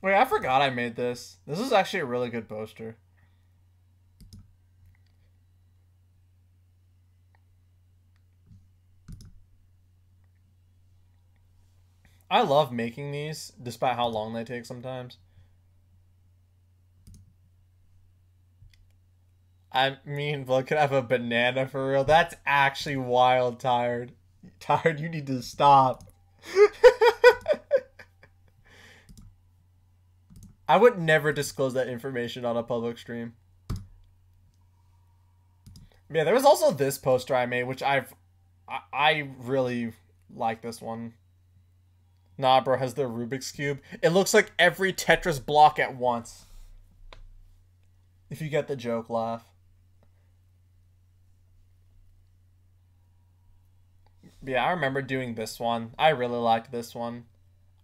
Wait, I forgot I made this. This is actually a really good poster. I love making these, despite how long they take sometimes. I mean, Blood could have a banana for real. That's actually wild, Tired. Tired, you need to stop. I would never disclose that information on a public stream. Yeah, there was also this poster I made, which I've... I, I really like this one. Nah, bro, has the Rubik's Cube. It looks like every Tetris block at once. If you get the joke, laugh. Yeah, I remember doing this one. I really liked this one.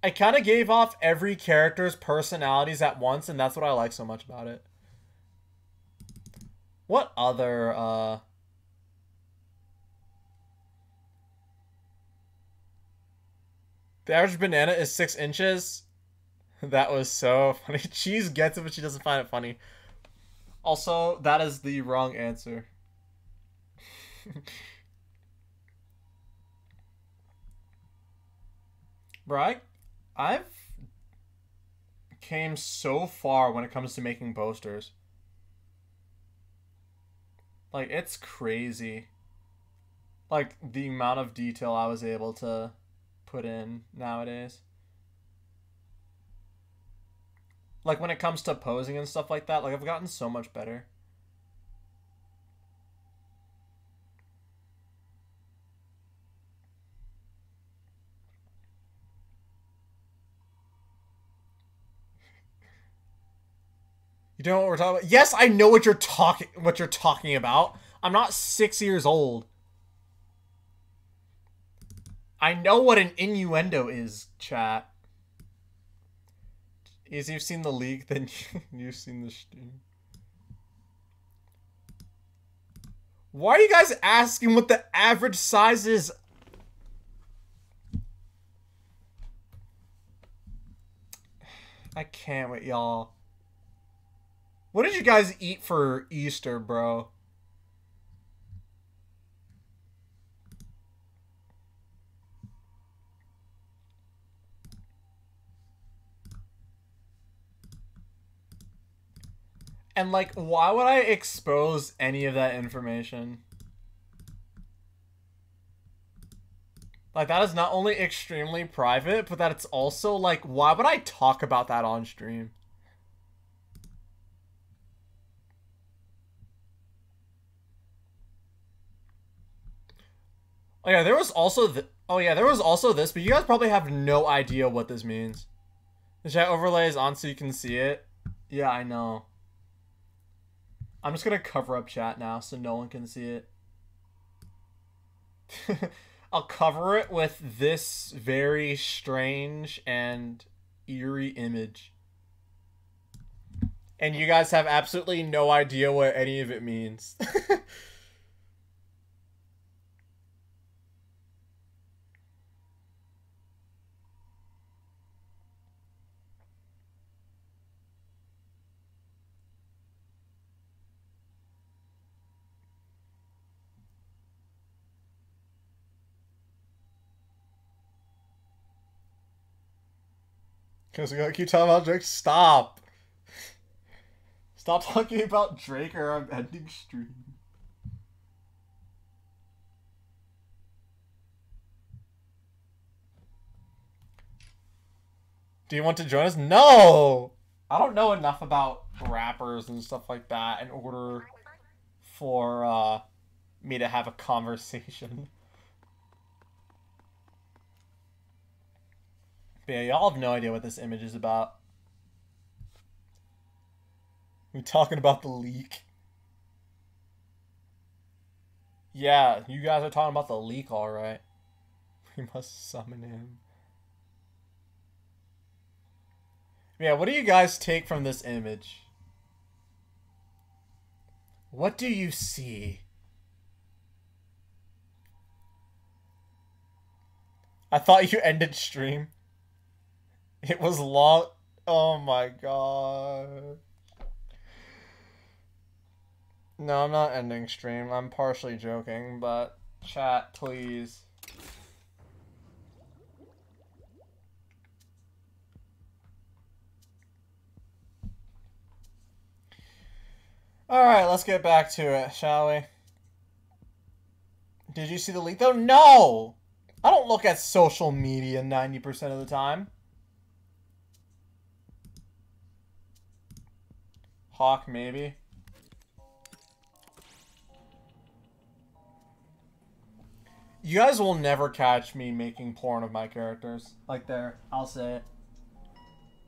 I kind of gave off every character's personalities at once, and that's what I like so much about it. What other, uh... The average banana is six inches. That was so funny. Cheese gets it, but she doesn't find it funny. Also, that is the wrong answer. Bro, I, I've came so far when it comes to making posters. Like, it's crazy. Like, the amount of detail I was able to put in nowadays. Like when it comes to posing and stuff like that, like I've gotten so much better. You don't know what we're talking about? Yes, I know what you're talking what you're talking about. I'm not 6 years old. I know what an innuendo is, chat. Is you've seen the league, then you've seen the stream. Why are you guys asking what the average size is? I can't wait, y'all. What did you guys eat for Easter, bro? And like, why would I expose any of that information? Like, that is not only extremely private, but that it's also like, why would I talk about that on stream? Oh yeah, there was also the oh yeah, there was also this, but you guys probably have no idea what this means. The chat overlay is on so you can see it. Yeah, I know. I'm just gonna cover up chat now so no one can see it. I'll cover it with this very strange and eerie image. And you guys have absolutely no idea what any of it means. Because we gotta keep talking about Drake. Stop. Stop talking about Drake or I'm ending stream. Do you want to join us? No! I don't know enough about rappers and stuff like that in order for uh, me to have a conversation. But yeah, y'all have no idea what this image is about. We're talking about the leak. Yeah, you guys are talking about the leak, alright. We must summon him. Yeah, what do you guys take from this image? What do you see? I thought you ended stream. It was long. Oh my god. No, I'm not ending stream. I'm partially joking, but chat, please. Alright, let's get back to it, shall we? Did you see the leak though? No! I don't look at social media 90% of the time. Hawk, maybe. You guys will never catch me making porn of my characters. Like there, I'll say it.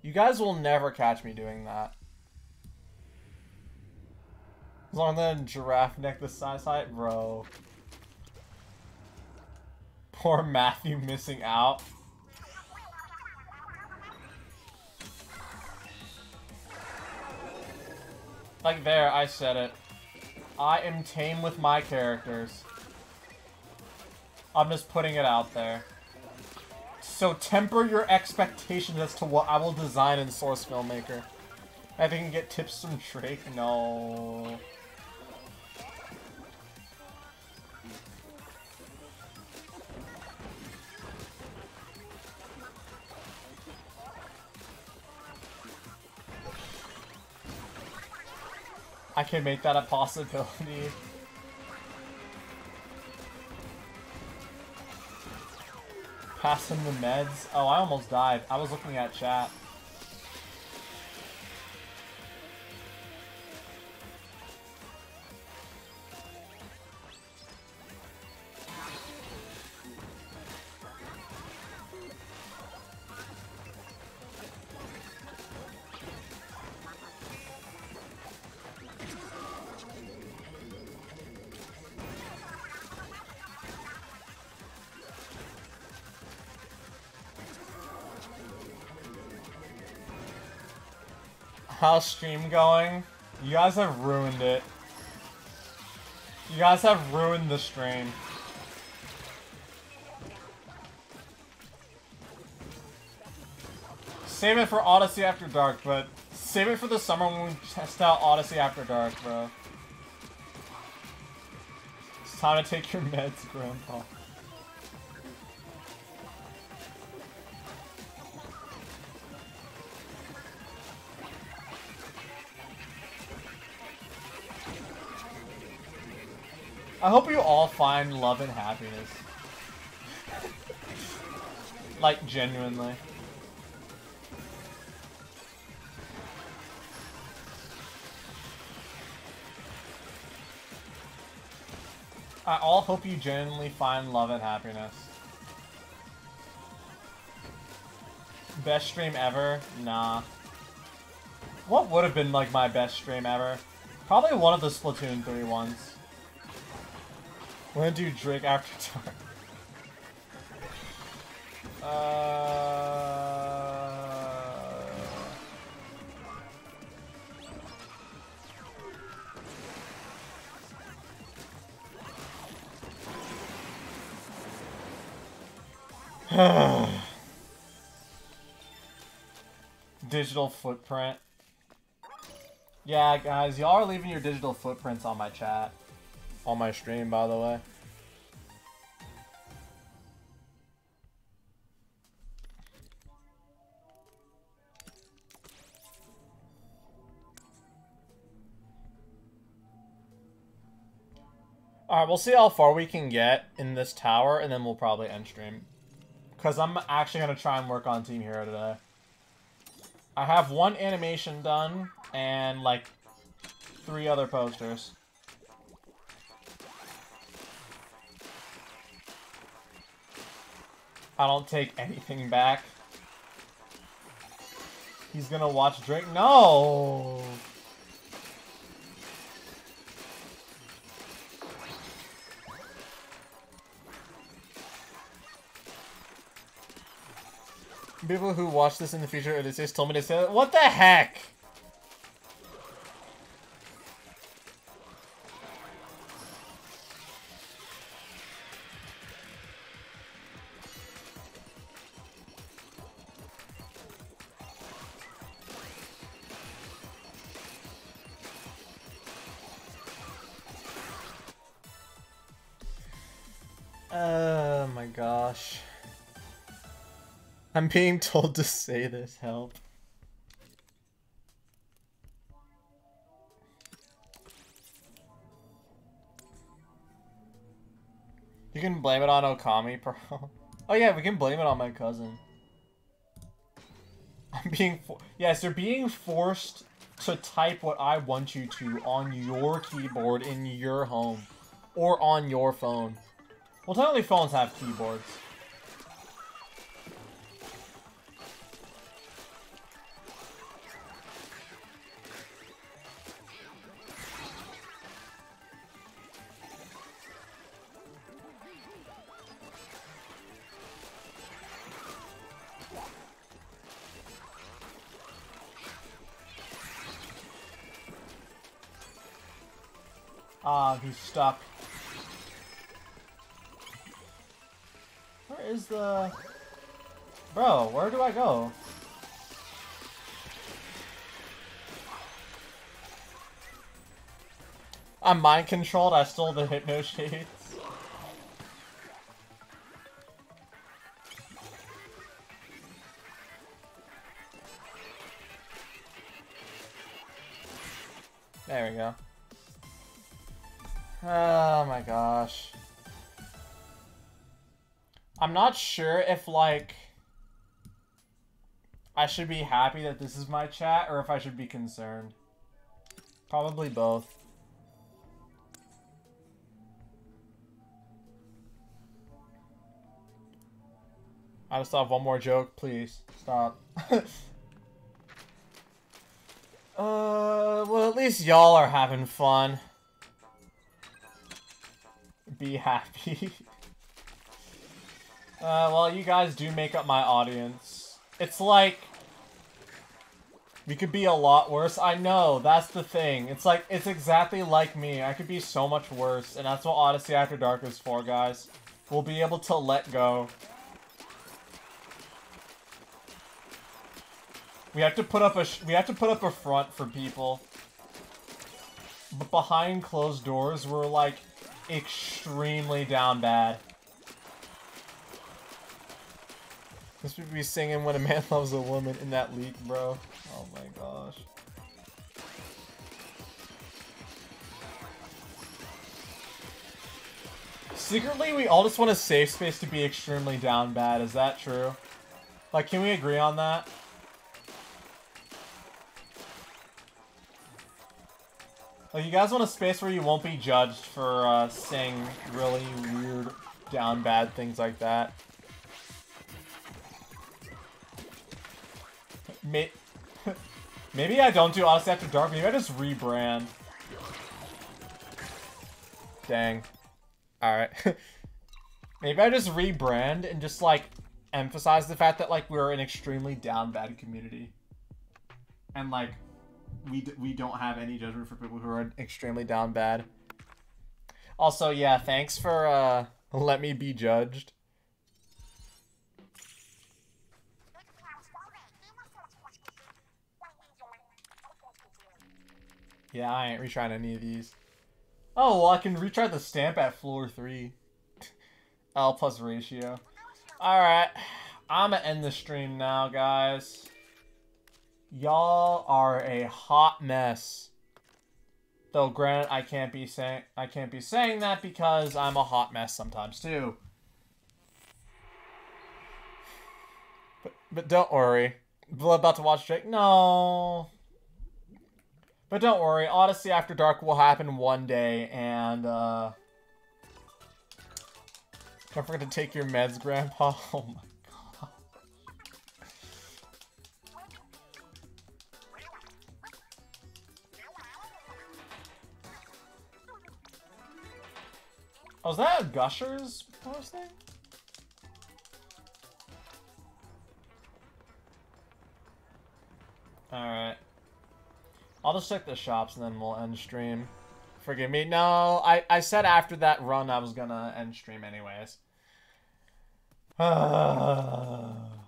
You guys will never catch me doing that. As long as the giraffe neck the size height, bro. Poor Matthew missing out. Like there, I said it. I am tame with my characters. I'm just putting it out there. So temper your expectations as to what I will design in Source Filmmaker. I think I can get tips from Drake? No. I can make that a possibility. Pass him the meds. Oh, I almost died. I was looking at chat. How's stream going? You guys have ruined it. You guys have ruined the stream. Save it for Odyssey After Dark, but save it for the summer when we test out Odyssey After Dark, bro. It's time to take your meds, Grandpa. I hope you all find love and happiness. like, genuinely. I all hope you genuinely find love and happiness. Best stream ever? Nah. What would have been like my best stream ever? Probably one of the Splatoon 3 ones. I'm gonna do Drake after dark. Uh... digital footprint. Yeah, guys, y'all are leaving your digital footprints on my chat. On my stream, by the way. Alright, we'll see how far we can get in this tower, and then we'll probably end stream. Because I'm actually going to try and work on Team Hero today. I have one animation done, and, like, three other posters. I don't take anything back. He's gonna watch Drake. No! People who watch this in the future, Odysseus told me to say that. What the heck? I'm being told to say this, help. You can blame it on Okami, bro. Oh yeah, we can blame it on my cousin. I'm being Yes, you're being forced to type what I want you to on your keyboard in your home. Or on your phone. Well, technically phones have keyboards. Stuck. Where is the... Bro, where do I go? I'm mind controlled, I stole the Hypno Shades. I'm not sure if, like, I should be happy that this is my chat or if I should be concerned. Probably both. I just have one more joke, please. Stop. uh, well, at least y'all are having fun be happy. uh, well, you guys do make up my audience. It's like... We could be a lot worse. I know, that's the thing. It's like, it's exactly like me. I could be so much worse, and that's what Odyssey After Dark is for, guys. We'll be able to let go. We have to put up a we have to put up a front for people. But behind closed doors, we're like extremely down bad. This would be singing when a man loves a woman in that leak, bro. Oh my gosh. Secretly, we all just want a safe space to be extremely down bad. Is that true? Like, can we agree on that? Like, you guys want a space where you won't be judged for uh, saying really weird, down bad things like that. May Maybe I don't do Odyssey After Dark. Maybe I just rebrand. Dang. Alright. Maybe I just rebrand and just, like, emphasize the fact that, like, we're an extremely down bad community. And, like, we we don't have any judgment for people who are extremely down bad. Also, yeah, thanks for uh let me be judged. Yeah, I ain't retrying any of these. Oh, well, I can retry the stamp at floor 3. L plus ratio. Alright. I'm gonna end the stream now, guys. Y'all are a hot mess. Though granted, I can't be saying I can't be saying that because I'm a hot mess sometimes too. But but don't worry. About to watch Drake? No. But don't worry, Odyssey After Dark will happen one day, and uh don't forget to take your meds, Grandpa. Oh my god. Oh, was that a Gushers? Alright. I'll just check the shops and then we'll end stream. Forgive me. No, I, I said after that run I was gonna end stream anyways. Y'all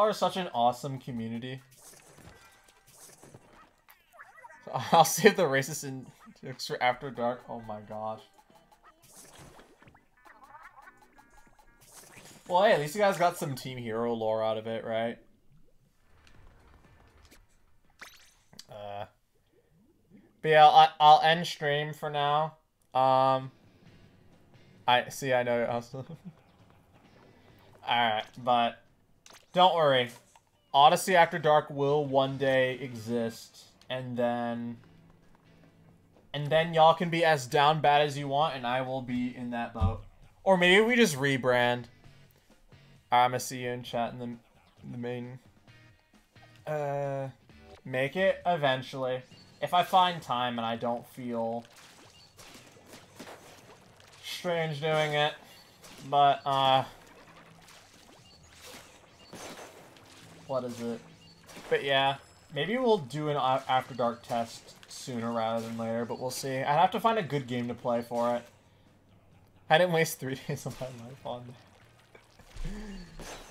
are such an awesome community. I'll save the racist in for after dark. Oh my gosh. Well, hey, at least you guys got some Team Hero lore out of it, right? Uh, but yeah, I'll, I'll end stream for now. Um, I see. I know. Also. All right, but don't worry. Odyssey After Dark will one day exist, and then, and then y'all can be as down bad as you want, and I will be in that boat. Or maybe we just rebrand. I'm gonna see you in chat in the, the main. Uh. Make it eventually. If I find time and I don't feel strange doing it. But, uh... What is it? But yeah, maybe we'll do an After Dark test sooner rather than later, but we'll see. I'd have to find a good game to play for it. I didn't waste three days of my life on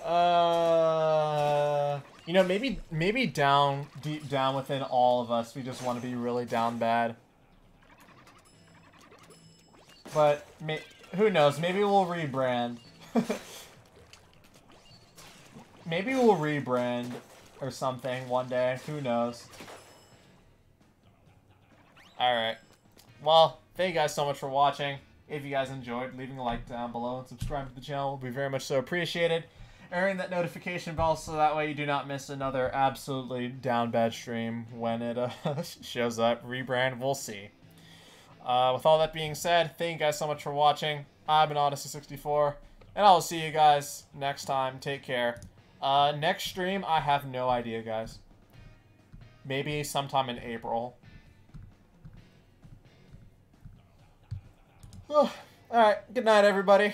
Uh... You know, maybe maybe down deep down within all of us, we just want to be really down bad. But may, who knows? Maybe we'll rebrand. maybe we'll rebrand or something one day. Who knows? Alright. Well, thank you guys so much for watching. If you guys enjoyed, leaving a like down below and subscribe to the channel would be very much so appreciated ring that notification bell so that way you do not miss another absolutely down bad stream when it uh, shows up. Rebrand, we'll see. Uh, with all that being said, thank you guys so much for watching. I've been Odyssey64, and I will see you guys next time. Take care. Uh, next stream, I have no idea, guys. Maybe sometime in April. Oh, Alright, good night, everybody.